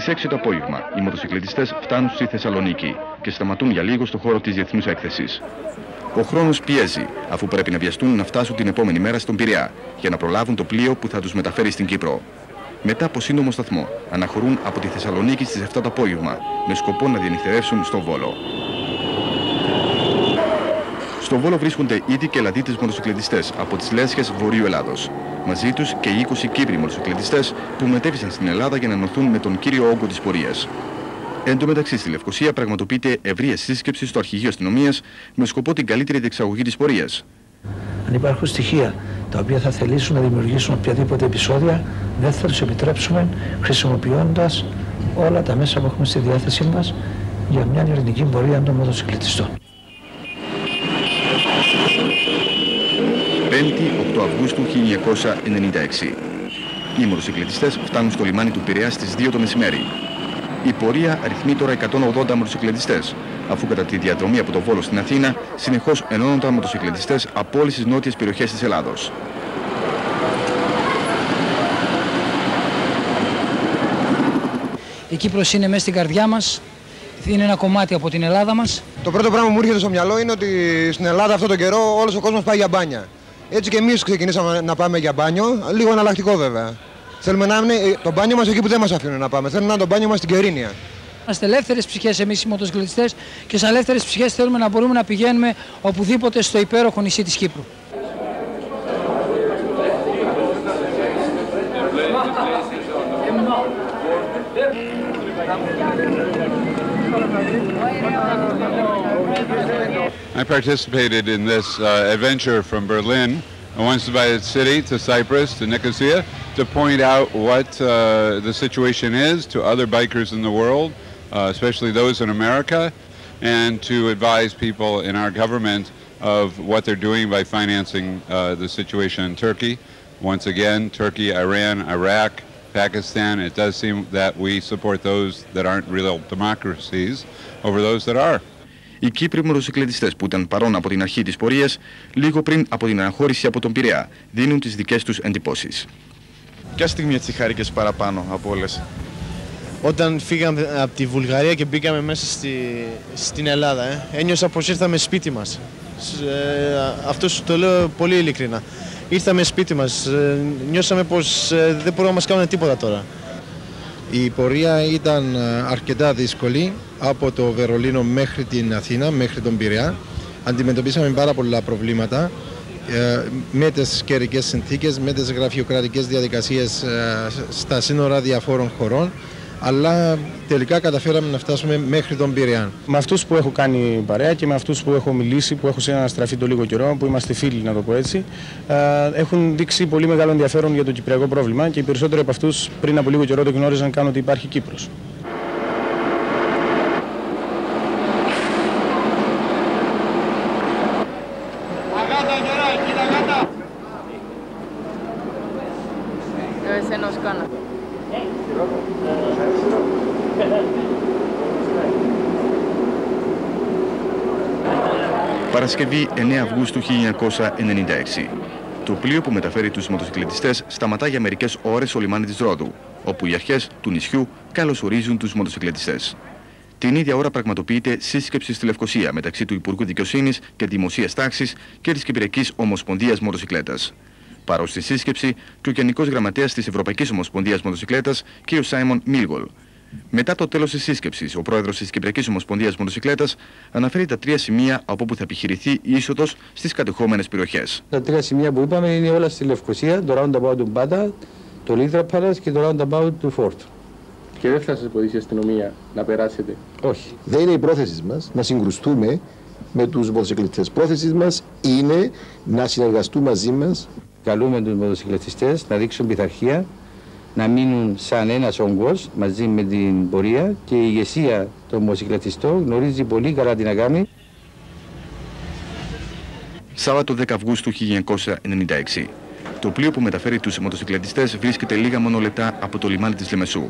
Στις 6 το απόγευμα, οι μοτοσυκλετιστές φτάνουν στη Θεσσαλονίκη και σταματούν για λίγο στο χώρο της Διεθνούς Έκθεσης. Ο χρόνος πιέζει, αφού πρέπει να βιαστούν να φτάσουν την επόμενη μέρα στον Πειραιά για να προλάβουν το πλοίο που θα τους μεταφέρει στην Κύπρο. Μετά από σύντομο σταθμό, αναχωρούν από τη Θεσσαλονίκη στις 7 το απόγευμα, με σκοπό να διανυκτερεύσουν στο Βόλο. Στο Βόλο βρίσκονται ήδη και Ελλαδίτες μοτοσυκλετιστές από τις Λέσχες Βορείου Ελλάδος. Μαζί τους και οι 20 Κύπροι μοτοσυκλετιστές που μετέβησαν στην Ελλάδα για να ενωθούν με τον κύριο όγκο της πορείας. Εν τω μεταξύ, στη Λευκοσία πραγματοποιείται ευρεία σύσκεψη στο Αρχηγείο Αστυνομίας με σκοπό την καλύτερη διεξαγωγή της πορείας. Αν υπάρχουν στοιχεία τα οποία θα θελήσουν να δημιουργήσουν οποιαδήποτε επεισόδια, δεν θα τους επιτρέψουμε χρησιμοποιώντας όλα τα μέσα που έχουμε στη διάθεσή μας για μια ειρηνική πορεία των μοτοσυκλετιστών. 5η 8 Αυγούστου 1996. Οι μοτοσυκλετιστές φτάνουν στο λιμάνι του Πειραιά στις 2 το μεσημέρι. Η πορεία αριθμεί τώρα 180 μοτοσυκλετιστές, αφού κατά τη διαδρομή από το Βόλο στην Αθήνα συνεχώς ενώνονταν μοτοσυκλετιστές από όλες τις νότιες περιοχές της Ελλάδος. Η Κύπρος είναι μέσα στην καρδιά μας, είναι ένα κομμάτι από την Ελλάδα μας. Το πρώτο πράγμα που μου έρχεται στο μυαλό είναι ότι στην Ελλάδα αυτόν τον καιρό όλος ο κόσμος πάει για μπάνια. Έτσι και εμείς ξεκινήσαμε να πάμε για μπάνιο, λίγο εναλλακτικό βέβαια. Θέλουμε να είναι το μπάνιο μας εκεί που δεν μας αφήνουν να πάμε. Θέλουμε να είναι το μπάνιο μας στην Κερίνια. Είμαστε ελεύθερες ψυχές εμείς οι μοτοσυκλετιστές και σε ελεύθερες ψυχές θέλουμε να μπορούμε να πηγαίνουμε οπουδήποτε στο υπέροχο νησί της Κύπρου. I participated in this uh, adventure from Berlin, once by the city to Cyprus to Nicosia, to point out what uh, the situation is to other bikers in the world, uh, especially those in America, and to advise people in our government of what they're doing by financing uh, the situation in Turkey. Once again, Turkey, Iran, Iraq, Pakistan, it does seem that we support those that aren't real democracies over those that are. Οι Κύπροι μοτοσυκλετιστές που ήταν παρόν από την αρχή της πορείας, λίγο πριν από την αναχώρηση από τον Πειραιά, δίνουν τις δικές τους εντυπώσεις. Ποια στιγμή έτσι χάρηκες παραπάνω από όλες; Όταν φύγαμε από τη Βουλγαρία και μπήκαμε μέσα στη, στην Ελλάδα, ε, ένιωσα πως ήρθαμε σπίτι μας. Ε, αυτός σου το λέω πολύ ειλικρινά. Ήρθαμε σπίτι μας, ε, νιώσαμε πως ε, δεν μπορούν να μας κάνουν τίποτα τώρα. Η πορεία ήταν ε, αρκετά δύσκολη από το Βερολίνο μέχρι την Αθήνα, μέχρι τον Πειραιά. Αντιμετωπίσαμε πάρα πολλά προβλήματα ε, με τις καιρικές συνθήκες, με τις γραφειοκρατικές διαδικασίες ε, στα σύνορα διαφόρων χωρών αλλά τελικά καταφέραμε να φτάσουμε μέχρι τον Πειραιά. Με αυτούς που έχω κάνει παρέα και με αυτούς που έχω μιλήσει, που έχω συναναστραφεί το λίγο καιρό, που είμαστε φίλοι, να το πω έτσι, έχουν δείξει πολύ μεγάλο ενδιαφέρον για το κυπριακό πρόβλημα και οι περισσότεροι από αυτούς πριν από λίγο καιρό το γνώριζαν καν ότι υπάρχει Κύπρος. Παρασκευή 9 Αυγούστου 1996. Το πλοίο που μεταφέρει τους μοτοσυκλετιστές σταματά για μερικές ώρες στο λιμάνι της Ρόδου, όπου οι αρχές του νησιού καλωσορίζουν τους μοτοσυκλετιστές. Την ίδια ώρα πραγματοποιείται σύσκεψη στη Λευκοσία μεταξύ του Υπουργού Δικαιοσύνης και Δημοσίας Τάξης και της Κυπριακής Ομοσπονδίας Μοτοσυκλέτας. Παρό στη σύσκεψη και ο Γενικός Γραμματέας της Ευρωπαϊκής Ομοσπονδίας Μοτοσυκλέτας, κ. Σάιμον Μίλγολ, μετά το τέλος της σύσκεψης, ο πρόεδρος της Κυπριακής Ομοσπονδίας Μοτοσυκλέτας αναφέρει τα τρία σημεία από όπου θα επιχειρηθεί η είσοδος στις κατεχόμενες περιοχές. Τα τρία σημεία που είπαμε είναι όλα στη Λευκοσία, το roundabout του Μπάτα, το Λίδρα Palace και το roundabout του Φόρτ. Και δεν θα σα βοηθήσει η αστυνομία να περάσετε; Όχι. Δεν είναι η πρόθεση μας να συγκρουστούμε με τους μοτοσυκλετιστές. Η πρόθεση μας είναι να συνεργαστούμε μαζί μας. Καλούμε τους μοτοσυκλετιστές να δείξουν πειθαρχία να μείνουν σαν ένας όγκος μαζί με την πορεία και η ηγεσία των μοσυκλατιστών γνωρίζει πολύ καλά τι να κάνει. Σάββατο 10 Αυγούστου 1996. Το πλοίο που μεταφέρει τους μοτοσυκλετιστές βρίσκεται λίγα μόνο λεπτά από το λιμάνι της Λεμεσού.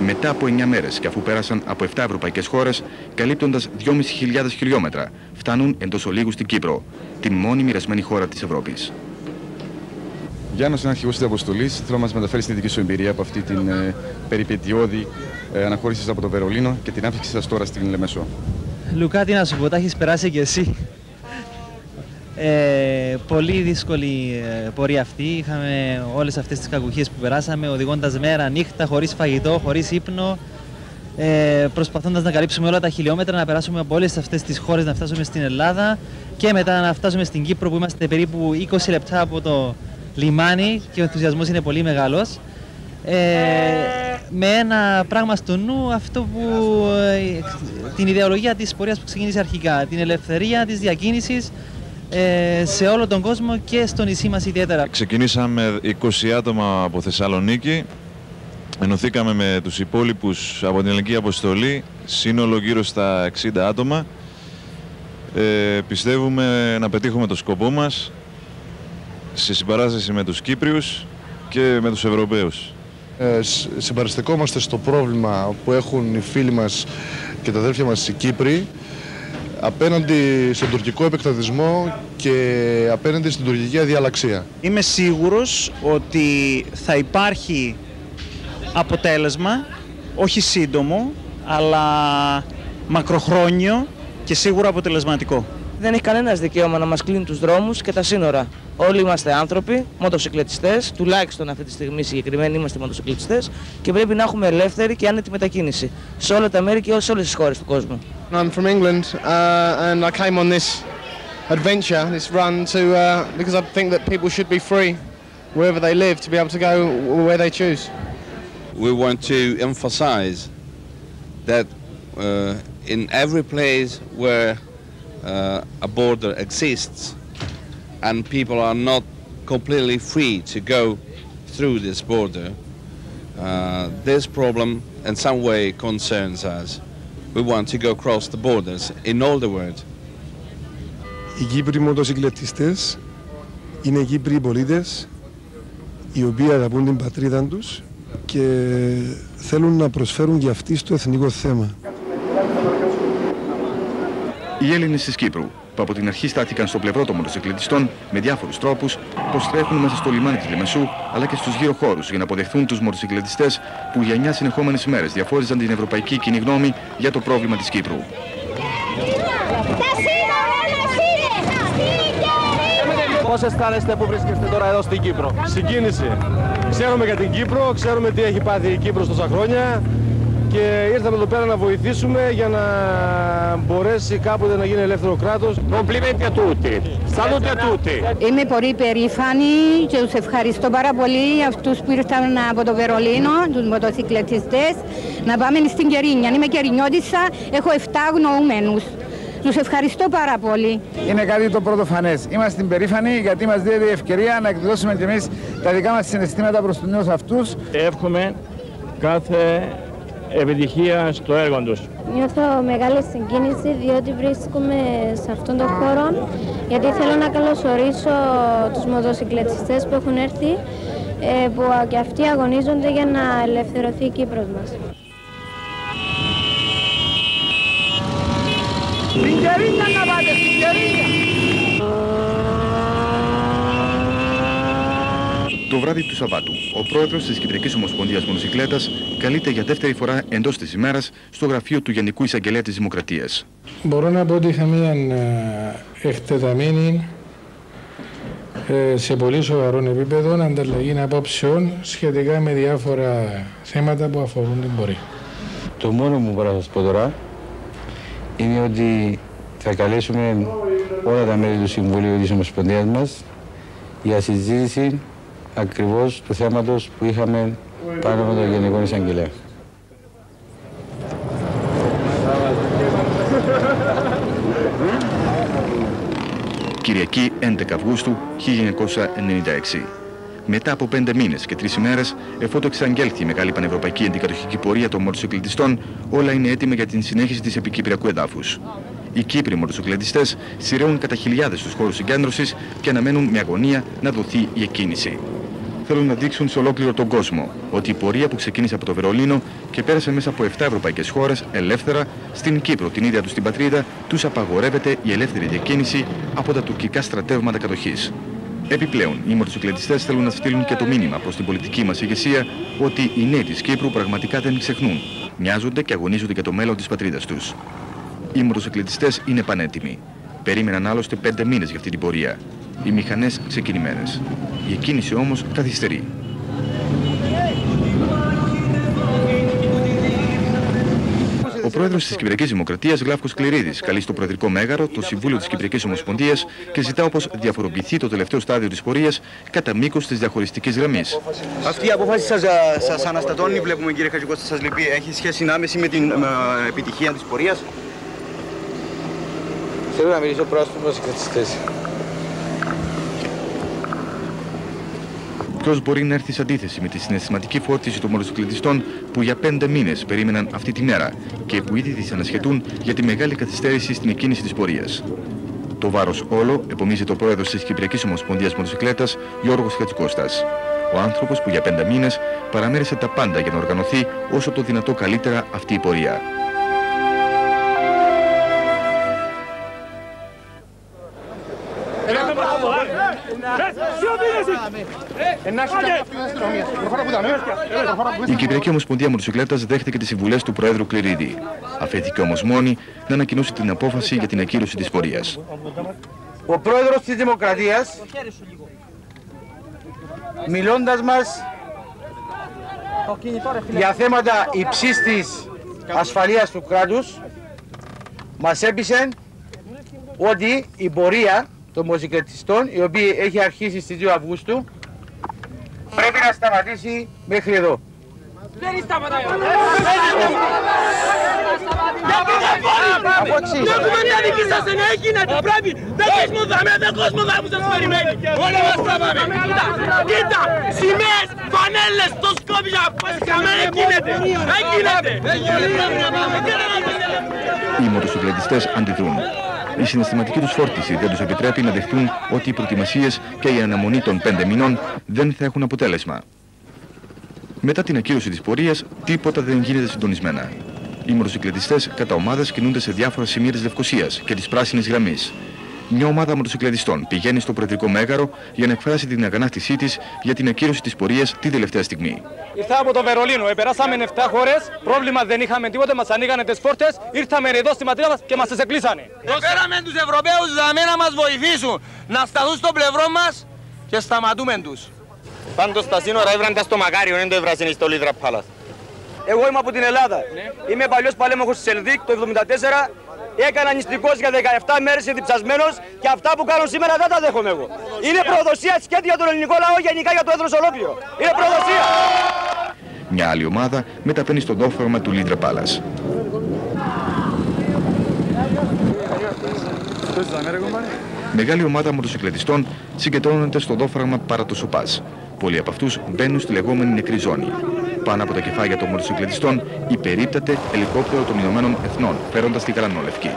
Μετά από 9 μέρες και αφού πέρασαν από 7 ευρωπαϊκές χώρες, καλύπτοντας 2.500 χιλιόμετρα, φτάνουν εντός ολίγου στην Κύπρο, την μόνη μοιρασμένη χώρα της Ευρώπης. Γιάννος είναι αρχηγός της αποστολής. Θέλω να μας μεταφέρεις την δική σου εμπειρία από αυτή την ε, περιπετειώδη ε, αναχώρησης από το Βερολίνο και την άφηξη σας τώρα στην Λεμεσό. Λουκά, τι να σου πω, τα έχεις περάσει και εσύ. Ε, πολύ δύσκολη ε, πορεία αυτή. Είχαμε όλες αυτές τις κακουχίες που περάσαμε, οδηγώντας μέρα, νύχτα, χωρίς φαγητό, χωρίς ύπνο, ε, προσπαθώντας να καλύψουμε όλα τα χιλιόμετρα, να περάσουμε από όλες αυτές τις χώρες, να φτάσουμε στην Ελλάδα και μετά να φτάσουμε στην Κύπρο που είμαστε περίπου 20 λεπτά από το λιμάνι και ο ενθουσιασμός είναι πολύ μεγάλος. Ε, με ένα πράγμα στο νου, αυτό που, ε, την ιδεολογία της πορείας που ξεκίνησε αρχικά, την ελευθερία της διακίνησης, ε, σε όλο τον κόσμο και στο νησί μας ιδιαίτερα. Ξεκινήσαμε 20 άτομα από Θεσσαλονίκη, ενωθήκαμε με τους υπόλοιπους από την ελληνική αποστολή, σύνολο γύρω στα 60 άτομα. Ε, πιστεύουμε να πετύχουμε το σκοπό μας σε συμπαράσταση με τους Κύπριους και με τους Ευρωπαίους. Ε, συμπαριστεκόμαστε στο πρόβλημα που έχουν οι φίλοι μας και τα αδέρφια μας οι Κύπροι απέναντι στον τουρκικό επεκτατισμό και απέναντι στην τουρκική αδιαλαξία. Είμαι σίγουρος ότι θα υπάρχει αποτέλεσμα, όχι σύντομο, αλλά μακροχρόνιο και σίγουρα αποτελεσματικό. Δεν έχει κανένας δικαίωμα να μας κλείνει τους δρόμους και τα σύνορα. Όλοι είμαστε άνθρωποι, μοτοσυκλετιστέ, τουλάχιστον αυτή τη στιγμή συγκεκριμένοι είμαστε μοτοσυκλετιστέ και πρέπει να έχουμε ελεύθερη και άνετη μετακίνηση σε όλα τα μέρη και σε όλε τι χώρε του κόσμου. I'm from England uh, and I came on this adventure, this run, to uh, because I think that people should be free wherever they live to be able to go where they choose. We want to emphasize that uh, in every place where uh, a border exists and people are not completely free to go through this border, uh, this problem in some way concerns us. We want to go across the borders in all the world. Οι Κύπροι μοτοσυκλετιστές είναι Κύπροι πολίτες οι οποίοι αγαπούν την πατρίδα τους και θέλουν να προσφέρουν για αυτή στο εθνικό θέμα. Οι Έλληνες της Κύπρου, που από την αρχή στάθηκαν στο πλευρό των μοτοσυκλετιστών με διάφορους τρόπους, προστρέχουν μέσα στο λιμάνι της Λεμεσού αλλά και στους γύρω χώρους για να αποδεχθούν τους μοτοσυκλετιστές που για 9 συνεχόμενες ημέρε διαφόριζαν την ευρωπαϊκή κοινή γνώμη για το πρόβλημα της Κύπρου. Πώς αισθάνεστε που βρίσκεστε τώρα εδώ στην Κύπρο; Συγκίνηση. Ξέρουμε για την Κύπρο, ξέρουμε τι έχει πάθει η Κύπρος τόσα χρόνια και ήρθαμε εδώ πέρα να βοηθήσουμε για να μπορέσει κάποτε να γίνει ελεύθερο κράτος. Complimenti a tutti. Salute a tutti. Είμαι πολύ περήφανη και τους ευχαριστώ πάρα πολύ αυτούς που ήρθαν από το Βερολίνο, τους μοτοσυκλετιστές, να πάμε στην Κερίνια. Είμαι Κερινιώτισσα, έχω 7 αγνοούμενους. Τους ευχαριστώ πάρα πολύ. Είναι κάτι το πρωτοφανές. Είμαστε περήφανοι γιατί μας δίνει η ευκαιρία να εκδώσουμε κι εμείς τα δικά μας συναισθήματα προς τους νέους αυτούς. Εύχομαι κάθε επιτυχία στο έργο τους. Νιώθω μεγάλη συγκίνηση διότι βρίσκομαι σε αυτόν τον χώρο γιατί θέλω να καλωσορίσω τους μοτοσυκλετιστές που έχουν έρθει ε, που και αυτοί αγωνίζονται για να ελευθερωθεί η Κύπρος μας. Στην να πάτε, στην Το βράδυ του Σαββάτου, ο πρόεδρος της Κυπριακής Ομοσπονδίας Μονοσυκλέτας καλείται για δεύτερη φορά εντός της ημέρας στο γραφείο του Γενικού Εισαγγελέα της Δημοκρατίας. Μπορώ να πω ότι είχα μια ε, εκτεταμένη ε, σε πολύ σοβαρό επίπεδο ανταλλαγή απόψεων σχετικά με διάφορα θέματα που αφορούν την πορεία. Το μόνο που μπορώ να σας πω τώρα είναι ότι θα καλέσουμε όλα τα μέλη του Συμβουλίου της Ομοσπονδίας μας για συζήτηση ακριβώς του θέματος που είχαμε πάνω από τον Γενικό Εισαγγελέα. Κυριακή 11 Αυγούστου 1996. Μετά από πέντε μήνες και τρεις ημέρες, εφότο εξαγγέλθη η μεγάλη πανευρωπαϊκή αντικατοχική πορεία των μοτοσυκλετιστών, όλα είναι έτοιμα για την συνέχιση της επικυπριακού εδάφους. Οι Κύπροι μοτοσυκλετιστές σειραίουν κατά χιλιάδες στους χώρους συγκέντρωσης και αναμένουν με αγωνία να δοθεί η εκκίνηση θέλουν να δείξουν σε ολόκληρο τον κόσμο ότι η πορεία που ξεκίνησε από το Βερολίνο και πέρασε μέσα από 7 ευρωπαϊκές χώρες ελεύθερα στην Κύπρο, την ίδια τους την πατρίδα, τους απαγορεύεται η ελεύθερη διακίνηση από τα τουρκικά στρατεύματα κατοχής. Επιπλέον, οι μοτοσυκλετιστές θέλουν να στείλουν και το μήνυμα προς την πολιτική μας ηγεσία ότι οι νέοι της Κύπρου πραγματικά δεν ξεχνούν. Μοιάζονται και αγωνίζονται για το μέλλον της πατρίδας τους. Οι μοτοσυκλετιστές είναι πανέτοιμοι. Περίμεναν άλλωστε πέντε μήνες για αυτή την πορεία. Οι μηχανές ξεκινημένες. Η εκκίνηση όμως καθυστερεί. Ο πρόεδρος της Κυπριακής Δημοκρατίας, Γλάφκος Κληρίδης, καλεί στο Προεδρικό Μέγαρο το Συμβούλιο της Κυπριακής Ομοσπονδίας και ζητά όπως διαφοροποιηθεί το τελευταίο στάδιο της πορείας κατά μήκος της διαχωριστικής γραμμής. Αυτή η απόφαση σας σας αναστατώνει, βλέπουμε κύριε Χατζικώστα, σας λυπεί. Έχει σχέση άμεση με την ε, επιτυχία της πορείας; Θέλω να μιλήσω προς τους Ποιος μπορεί να έρθει σε αντίθεση με τη συναισθηματική φόρτιση των μοτοσυκλετιστών που για πέντε μήνες περίμεναν αυτή τη μέρα και που ήδη δυσανασχετούν για τη μεγάλη καθυστέρηση στην εκκίνηση της πορείας. Το βάρος όλο επομίζεται ο πρόεδρος της Κυπριακής Ομοσπονδίας Μοτοσυκλέτας, Γιώργος Χατζικώστας. Ο άνθρωπος που για πέντε μήνες παραμέρισε τα πάντα για να οργανωθεί όσο το δυνατό καλύτερα αυτή η πορεία. Η Κυπριακή Ομοσπονδία Μοτοσυκλέτας δέχτηκε τις συμβουλές του Προέδρου Κληρίδη. Αφέθηκε όμω μόνη να ανακοινώσει την απόφαση για την ακύρωση της πορείας. Ο Πρόεδρος της Δημοκρατίας, μιλώντας μας για θέματα υψής της ασφαλείας του κράτους, μας έπεισε ότι η πορεία των μοσυκλετιστών, η οποία έχει αρχίσει στις 2 Αυγούστου, πρέπει να σταματήσει μέχρι εδώ. Δεν σταματάει. Γιατί δεν μπορεί. Βλέπουμε τα δική σας δεν γίνεται. Πρέπει. Δεν κόσμο δάμε, δεν κόσμο δάμε που σας περιμένει. Όλα μας τα πάμε. Κοίτα, σημαίες, φανέλες, το σκόπια. Καμένα γίνεται. Δεν γίνεται. Οι μοτοσυκλετιστές αντιδρούν. Η συναισθηματική τους φόρτιση δεν τους επιτρέπει να δεχτούν ότι οι προετοιμασίες και η αναμονή των πέντε μηνών δεν θα έχουν αποτέλεσμα. Μετά την ακύρωση της πορείας, τίποτα δεν γίνεται συντονισμένα. Οι μοτοσυκλετιστές κατά ομάδες κινούνται σε διάφορα σημεία της Λευκοσίας και της πράσινης γραμμής. Μια ομάδα μοτοσυκλετιστών πηγαίνει στο Προεδρικό Μέγαρο για να εκφράσει την αγανάκτησή της για την ακύρωση της πορείας την τελευταία στιγμή. Ήρθα από το Βερολίνο, επεράσαμε 7 χώρες, πρόβλημα δεν είχαμε τίποτα, μας ανοίγανε τις πόρτες, ήρθαμε εδώ στη ματρίδα μας και μας τις εκλείσανε. Φέραμε τους Ευρωπαίους δαμέ να μας βοηθήσουν, να σταθούν στο πλευρό μας και σταματούμε τους. Πάντως στα σύνορα έβραντα στο Μακάριο, δεν το έβρασαν στο Λίδρα Πάλας. Εγώ είμαι από την Ελλάδα. Ναι. Είμαι παλιός παλέμαχο της Ελδίκ το 1974 έκανα νηστικός για 17 μέρες διψασμένος και αυτά που κάνω σήμερα δεν τα δέχομαι εγώ. Είναι προδοσία σκέτη για τον ελληνικό λαό, γενικά για το έδρο ολόκληρο. Είναι προδοσία. Μια άλλη ομάδα μεταπαίνει στο δόφραγμα του Λίντρα Πάλας. Μεγάλη ομάδα μοτοσυκλετιστών συγκεντρώνεται στο δόφραγμα παρά το Σοπάς. Πολλοί από αυτούς μπαίνουν στη λεγόμενη νεκρή ζώνη. Πάνω από τα κεφάλια των μοτοσυκλετιστών υπερίπταται ελικόπτερο των Ηνωμένων Εθνών, φέροντας τη Γαλανόλευκη.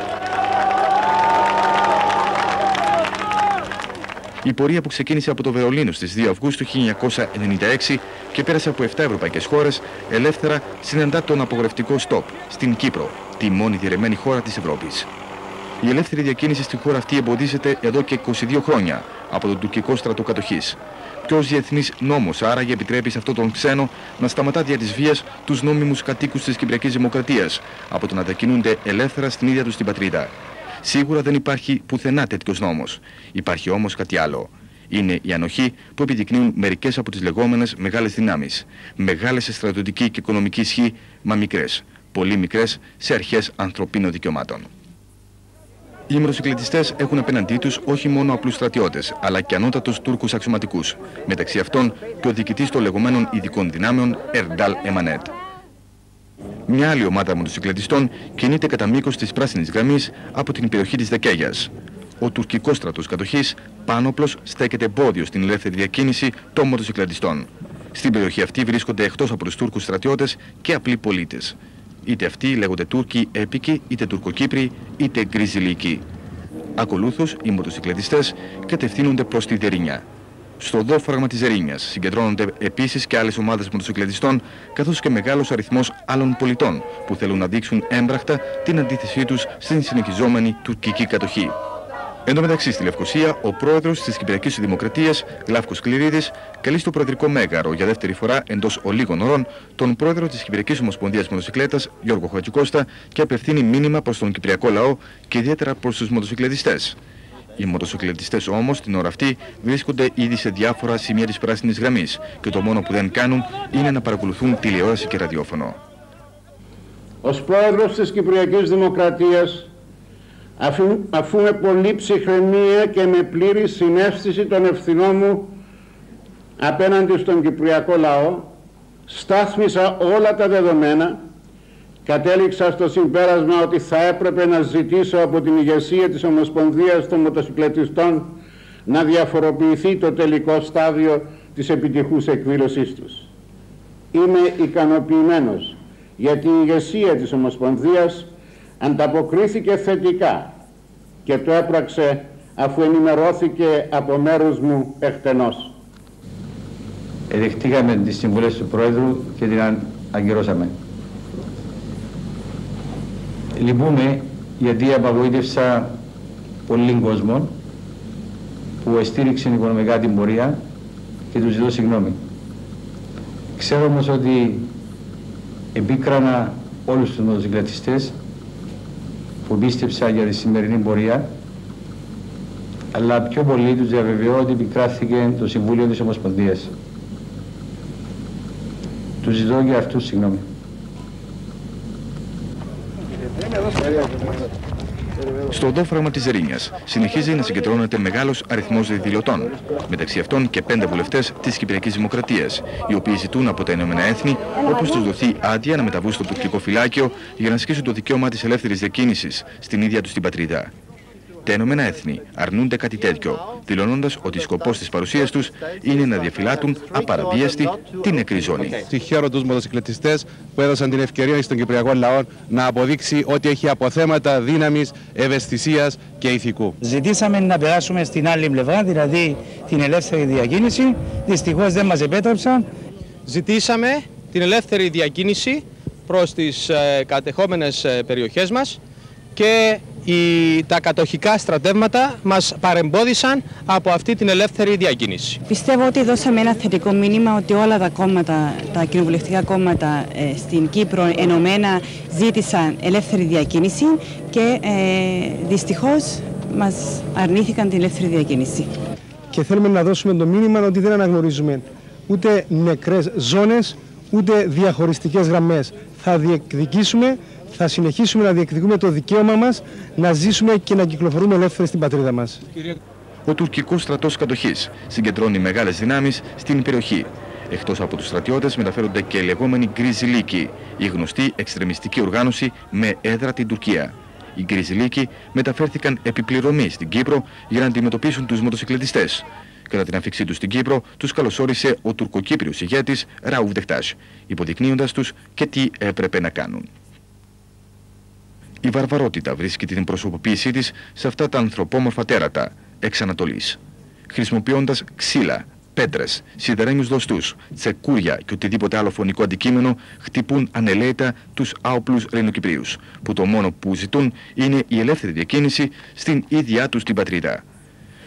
Η πορεία που ξεκίνησε από το Βερολίνο στις 2 Αυγούστου 1996 και πέρασε από 7 ευρωπαϊκές χώρες, ελεύθερα συναντά τον απογορευτικό στόπ στην Κύπρο, τη μόνη διαιρεμένη χώρα της Ευρώπης. Η ελεύθερη διακίνηση στη χώρα αυτή εμποδίζεται εδώ και 22 χρόνια από τον τουρκικό στρατό κατοχής. Ποιος διεθνής νόμος άραγε επιτρέπει σε αυτόν τον ξένο να σταματά δια της βίας τους νόμιμους κατοίκους της Κυπριακής Δημοκρατίας από το να διακινούνται ελεύθερα στην ίδια τους την πατρίδα. Σίγουρα δεν υπάρχει πουθενά τέτοιος νόμος. Υπάρχει όμως κάτι άλλο. Είναι η ανοχή που επιδεικνύουν μερικές από τις λεγόμενες μεγάλες δυνάμεις. Μεγάλες σε στρατιωτική και οικονομική ισχύ, μα μικρές. Πολύ μικρές σε αρχές ανθρωπίνων δικαιωμάτων. Οι μοτοσυκλετιστές έχουν απέναντί τους όχι μόνο απλούς στρατιώτες, αλλά και ανώτατους Τούρκους αξιωματικούς. Μεταξύ αυτών και ο διοικητής των λεγόμενων ειδικών δυνάμεων Ερντάλ Εμανέτ. Μια άλλη ομάδα μοτοσυκλετιστών κινείται κατά μήκος της πράσινης γραμμής από την περιοχή της Δεκέγια. Ο τουρκικός στρατός κατοχής, πάνωπλο, στέκεται εμπόδιο στην ελεύθερη διακίνηση των μοτοσυκλετιστών. Στην περιοχή αυτή βρίσκονται εκτός από τους Τούρκους στρατιώτες και απλοί πολίτες. Είτε αυτοί λέγονται Τούρκοι έπικοι, είτε Τουρκοκύπροι, είτε γκριζιλικοί. Ακολούθως, οι μοτοσυκλετιστές κατευθύνονται προς τη Δερίνια. Στο δόφραγμα της Δερίνιας συγκεντρώνονται επίσης και άλλες ομάδες μοτοσυκλετιστών, καθώς και μεγάλος αριθμός άλλων πολιτών που θέλουν να δείξουν έμπραχτα την αντίθεσή τους στην συνεχιζόμενη τουρκική κατοχή. Εν τω μεταξύ, στη Λευκοσία, ο πρόεδρος της Κυπριακής Δημοκρατίας, Γλάφκος Κληρίδης, καλεί στο προεδρικό μέγαρο για δεύτερη φορά εντός ολίγων ωρών τον πρόεδρο της Κυπριακής Ομοσπονδίας Μοτοσυκλέτας, Γιώργο Χατζικώστα, και απευθύνει μήνυμα προς τον Κυπριακό λαό και ιδιαίτερα προς τους μοτοσυκλετιστές. Οι μοτοσυκλετιστές όμως την ώρα αυτή βρίσκονται ήδη σε διάφορα σημεία της πράσινης γραμμής και το μόνο που δεν κάνουν είναι να παρακολουθούν τηλεόραση και ραδιόφωνο. Ω πρόεδρος της Κυπριακής Δημοκρατίας, αφού, αφού με πολύ ψυχραιμία και με πλήρη συνέστηση των ευθυνών μου απέναντι στον Κυπριακό λαό, στάθμισα όλα τα δεδομένα, κατέληξα στο συμπέρασμα ότι θα έπρεπε να ζητήσω από την ηγεσία της Ομοσπονδίας των Μοτοσυκλετιστών να διαφοροποιηθεί το τελικό στάδιο της επιτυχούς εκδήλωσής τους. Είμαι ικανοποιημένος γιατί η ηγεσία της Ομοσπονδίας ανταποκρίθηκε θετικά και το έπραξε αφού ενημερώθηκε από μέρους μου εκτενώς. Εδεχτήκαμε τις συμβουλές του Πρόεδρου και την αγκυρώσαμε. Λυπούμε γιατί απαγοήτευσα πολύ κόσμο που εστήριξε οικονομικά την πορεία και του ζητώ συγγνώμη. Ξέρω όμως ότι επίκρανα όλους τους μοτοσυκλετιστές που πίστεψα για τη σημερινή πορεία αλλά πιο πολύ τους διαβεβαιώ ότι επικράθηκε το Συμβούλιο της Ομοσπονδίας. Τους ζητώ για αυτούς συγγνώμη. Στο δόφραγμα της Ρήνια συνεχίζει να συγκεντρώνεται μεγάλος αριθμός διαδηλωτών, μεταξύ αυτών και πέντε βουλευτές της Κυπριακής Δημοκρατίας, οι οποίοι ζητούν από τα Ηνωμένα Έθνη όπως τους δοθεί άδεια να μεταβούν στο τουρκικό φυλάκιο για να ασκήσουν το δικαίωμα της ελεύθερης διακίνησης στην ίδια τους την πατρίδα. Τα Ηνωμένα Έθνη αρνούνται κάτι τέτοιο, δηλώνοντας ότι σκοπός της παρουσίας τους είναι να διαφυλάτουν απαραβίαστη την νεκρή ζώνη. Συγχαίρω του μοτοσυκλετιστές που έδωσαν την ευκαιρία στον Κυπριακό λαό να αποδείξει ότι έχει αποθέματα δύναμης, ευαισθησίας και ηθικού. Ζητήσαμε να περάσουμε στην άλλη πλευρά, δηλαδή την ελεύθερη διακίνηση. Δυστυχώς δεν μας επέτρεψαν. Ζητήσαμε την ελεύθερη διακίνηση προς τις ε, κατεχόμενες ε, περιοχές μας και οι, τα κατοχικά στρατεύματα μας παρεμπόδισαν από αυτή την ελεύθερη διακίνηση. Πιστεύω ότι δώσαμε ένα θετικό μήνυμα ότι όλα τα κόμματα, τα κοινοβουλευτικά κόμματα ε, στην Κύπρο ενωμένα ζήτησαν ελεύθερη διακίνηση και ε, δυστυχώς μας αρνήθηκαν την ελεύθερη διακίνηση. Και θέλουμε να δώσουμε το μήνυμα ότι δεν αναγνωρίζουμε ούτε νεκρές ζώνες, ούτε διαχωριστικές γραμμές. Θα διεκδικήσουμε θα συνεχίσουμε να διεκδικούμε το δικαίωμα μας να ζήσουμε και να κυκλοφορούμε ελεύθεροι στην πατρίδα μας. Ο τουρκικός στρατός κατοχής συγκεντρώνει μεγάλες δυνάμεις στην περιοχή. Εκτός από τους στρατιώτες μεταφέρονται και οι λεγόμενοι γκρίζοι λύκοι, η γνωστή εξτρεμιστική οργάνωση με έδρα την Τουρκία. Οι γκρίζοι λύκοι μεταφέρθηκαν επιπληρωμή στην Κύπρο για να αντιμετωπίσουν τους μοτοσυκλετιστές. Κατά την αφήξή τους στην Κύπρο, τους καλωσόρισε ο τουρκοκύπριος ηγέτης Ραούβ Δεχτάς, υποδεικνύοντας τους και τι έπρεπε να κάνουν. Η βαρβαρότητα βρίσκει την προσωποποίησή της σε αυτά τα ανθρωπόμορφα τέρατα εξ Ανατολής. Χρησιμοποιώντας ξύλα, πέτρες, σιδερένιους δοστούς, τσεκούρια και οτιδήποτε άλλο φωνικό αντικείμενο χτυπούν ανελαίητα τους άοπλους Ρενοκυπρίους, που το μόνο που ζητούν είναι η ελεύθερη διακίνηση στην ίδια τους την πατρίδα.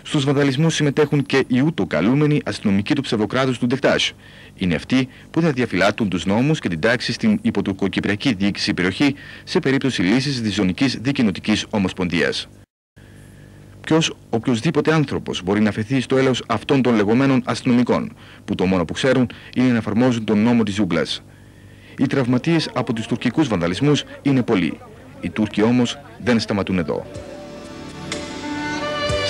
Στους βανδαλισμού συμμετέχουν και οι ούτω καλούμενοι αστυνομικοί του ψευδοκράτους του Ντεχτάσ. Είναι αυτοί που θα διαφυλάττουν τους νόμους και την τάξη στην υποτουρκοκυπριακή διοίκηση περιοχή σε περίπτωση λύσης της ζωνικής δικοινοτικής ομοσπονδίας. Ποιος οποιοδήποτε άνθρωπος μπορεί να φεθεί στο έλεος αυτών των λεγόμενων αστυνομικών, που το μόνο που ξέρουν είναι να εφαρμόζουν τον νόμο της ζούγκλας. Οι τραυματίες από τους τουρκικούς βανδαλισμού είναι πολλοί. Οι Τούρκοι όμως δεν σταματούν εδώ.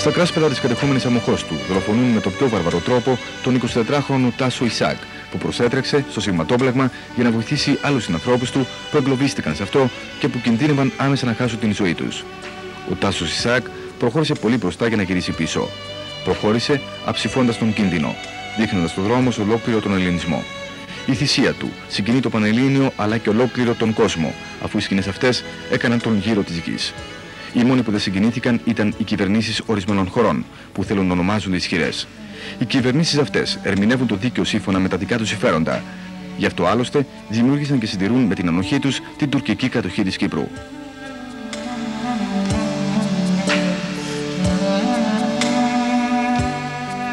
Στα κράσπεδα της κατεχόμενης του δολοφονούν με τον πιο βαρβαρό τρόπο τον 24χρονο Τάσο Ισάκ, που προσέτρεξε στο σηματόπλεγμα για να βοηθήσει άλλους συνανθρώπους του που εγκλωβίστηκαν σε αυτό και που κινδύνευαν άμεσα να χάσουν την ζωή τους. Ο Τάσος Ισάκ προχώρησε πολύ μπροστά για να γυρίσει πίσω. Προχώρησε αψηφώντας τον κίνδυνο, δείχνοντας τον δρόμο σε ολόκληρο τον ελληνισμό. Η θυσία του συγκινεί το Πανελλήνιο αλλά και ολόκληρο τον κόσμο, αφού οι σκηνές αυτές έκαναν τον γύρο της γης. Οι μόνοι που δεν συγκινήθηκαν ήταν οι κυβερνήσεις ορισμένων χωρών, που θέλουν να ονομάζονται ισχυρές. Οι κυβερνήσεις αυτές ερμηνεύουν το δίκαιο σύμφωνα με τα δικά τους συμφέροντα. Γι' αυτό άλλωστε δημιούργησαν και συντηρούν με την ανοχή τους την τουρκική κατοχή της Κύπρου.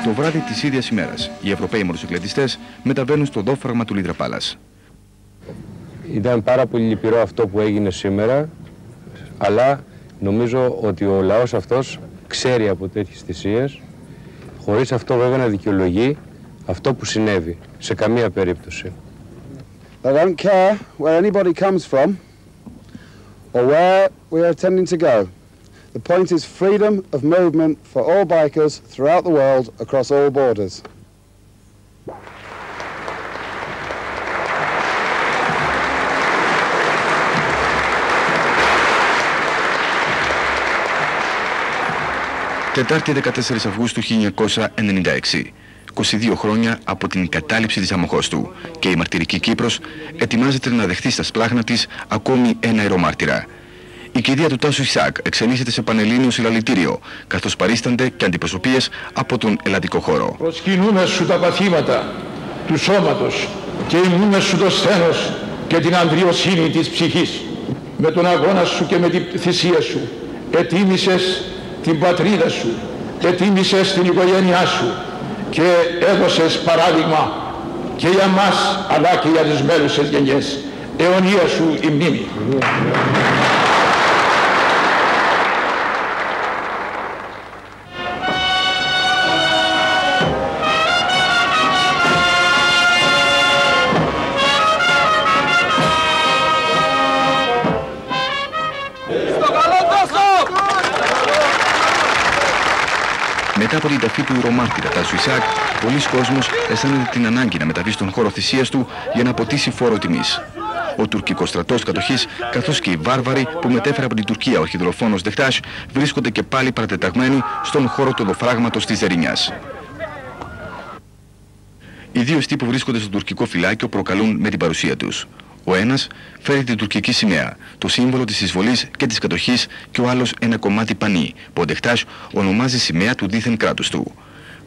Το βράδυ της ίδιας ημέρας, οι Ευρωπαίοι μοτοσυκλετιστές μεταβαίνουν στο δόφραγμα του Λιδραπάλας. Ήταν πάρα πολύ λυπηρό αυτό που έγινε σήμερα, αλλά νομίζω ότι ο λαός αυτός ξέρει από τέτοιες θυσίες, χωρίς αυτό βέβαια να δικαιολογεί αυτό που συνέβη, σε καμία περίπτωση. They don't care where anybody comes from or where we are intending to go. The point is freedom of movement for all bikers throughout the world across all borders. Τετάρτη 14 Αυγούστου 1996. 22 χρόνια από την κατάληψη της Αμοχώστου και η μαρτυρική Κύπρος ετοιμάζεται να δεχθεί στα σπλάχνα της ακόμη ένα αερομάρτυρα. Η κηδεία του Τάσου Ισάκ εξελίσσεται σε πανελλήνιο συλλαλητήριο, καθώς παρίστανται και αντιπροσωπείες από τον ελλαδικό χώρο. Προσκυνούμε σου τα παθήματα του σώματος και ημνούμε σου το σθένος και την ανδριοσύνη της ψυχής. Με τον αγώνα σου και με τη θυσία σου ετίμησες την πατρίδα σου, ετίμησες την οικογένειά σου και έδωσες παράδειγμα και για μας αλλά και για τις μέλουσες γενιές. Αιωνία σου η μνήμη. Μετά από την ταφή του ηρομάρτυρα Τάσου Ισάκ, πολλοί κόσμος αισθάνεται την ανάγκη να μεταβεί στον χώρο θυσίας του για να αποτίσει φόρο τιμής. Ο τουρκικός στρατός κατοχής, καθώς και οι βάρβαροι που μετέφερε από την Τουρκία ο χιδροφόνος Δεχτάς, βρίσκονται και πάλι παρατεταγμένοι στον χώρο του δοφράγματος της Ζερινιάς. Οι δύο ιστοί που βρίσκονται στο τουρκικό φυλάκιο προκαλούν με την παρουσία τους. Ο ένας φέρει την τουρκική σημαία, το σύμβολο της εισβολής και της κατοχής και ο άλλος ένα κομμάτι πανί, που ο Ντεχτάς ονομάζει σημαία του δίθεν κράτους του.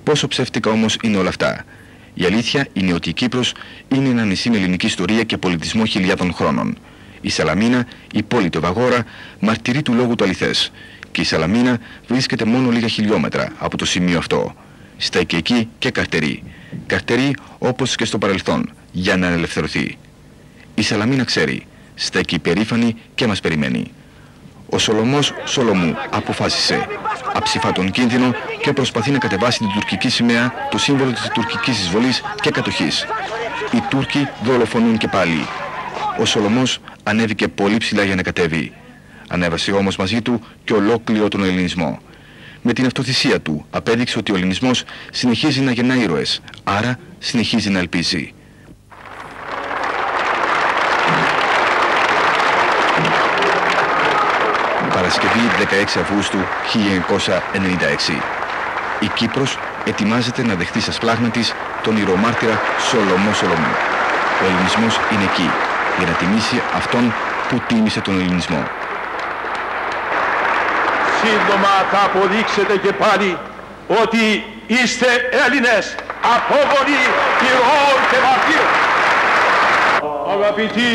Πόσο ψεύτικα όμως είναι όλα αυτά. Η αλήθεια είναι ότι η Κύπρος είναι ένα νησί με ελληνική ιστορία και πολιτισμό χιλιάδων χρόνων. Η Σαλαμίνα, η πόλη του Βαγόρα, μαρτυρεί του λόγου του αληθές. Και η Σαλαμίνα βρίσκεται μόνο λίγα χιλιόμετρα από το σημείο αυτό. Στέκει εκεί και καρτερεί. Καρτερεί όπως και στο παρελθόν, για να ελευθερωθεί. Η Σαλαμίνα ξέρει, στέκει περήφανη και μας περιμένει. Ο Σολομός Σολομού αποφάσισε, αψηφά τον κίνδυνο και προσπαθεί να κατεβάσει την τουρκική σημαία, το σύμβολο της τουρκικής εισβολής και κατοχής. Οι Τούρκοι δολοφονούν και πάλι. Ο Σολομός ανέβηκε πολύ ψηλά για να κατέβει. Ανέβασε όμως μαζί του και ολόκληρο τον ελληνισμό. Με την αυτοθυσία του απέδειξε ότι ο ελληνισμός συνεχίζει να γεννά ήρωες, άρα συνεχίζει να ελπίζει. Παρασκευή 16 Αυγούστου 1996. Η Κύπρος ετοιμάζεται να δεχτεί στα σπλάχνα της τον ηρομάρτυρα Σολομό Σολομού. Ο ελληνισμός είναι εκεί για να τιμήσει αυτόν που τίμησε τον ελληνισμό. Σύντομα θα αποδείξετε και πάλι ότι είστε Έλληνες, απόγονοι ηρώων και μαρτύρων. Αγαπητοί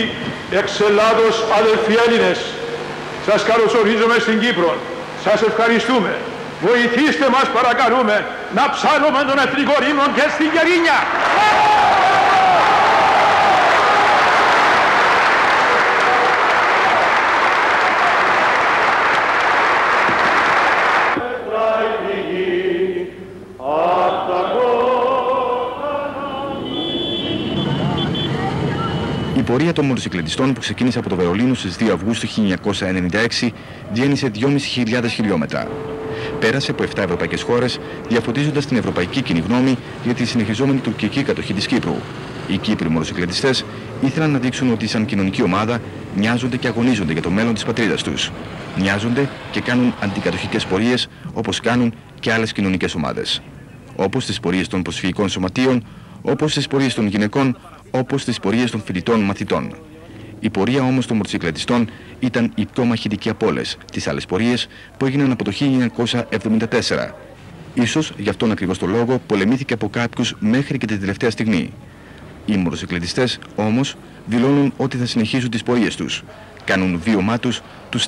εξ Ελλάδος αδελφοί Έλληνες, σας καλωσορίζουμε στην Κύπρο. Σας ευχαριστούμε. Βοηθήστε μας παρακαλούμε να ψάλουμε τον εθνικό ρήμο και στην Γερίνια. Πορεία των μοτοσυκλετιστών που ξεκίνησε από το Βερολίνο στις 2 Αυγούστου 1996 διένυσε 2.500 χιλιόμετρα. Πέρασε από 7 ευρωπαϊκές χώρες, διαφωτίζοντας την ευρωπαϊκή κοινή γνώμη για τη συνεχιζόμενη τουρκική κατοχή της Κύπρου. Οι Κύπροι μοτοσυκλετιστές ήθελαν να δείξουν ότι σαν κοινωνική ομάδα νοιάζονται και αγωνίζονται για το μέλλον της πατρίδας τους. Νοιάζονται και κάνουν αντικατοχικές πορείες όπως κάνουν και άλλες κοινωνικές ομάδες. Όπως τις πορείες των προσφυγικών σωματείων, όπως τις πορείες των γυναικών, όπως τις πορείες των φοιτητών μαθητών. Η πορεία όμως των μοτοσυκλετιστών ήταν η πιο μαχητική από όλες τις άλλες πορείες που έγιναν από το 1974. Ίσως γι' αυτόν ακριβώς το λόγο πολεμήθηκε από κάποιους μέχρι και την τελευταία στιγμή. Οι μοτοσυκλετιστές όμως δηλώνουν ότι θα συνεχίσουν τις πορείες τους. Κάνουν βίωμά τους, τους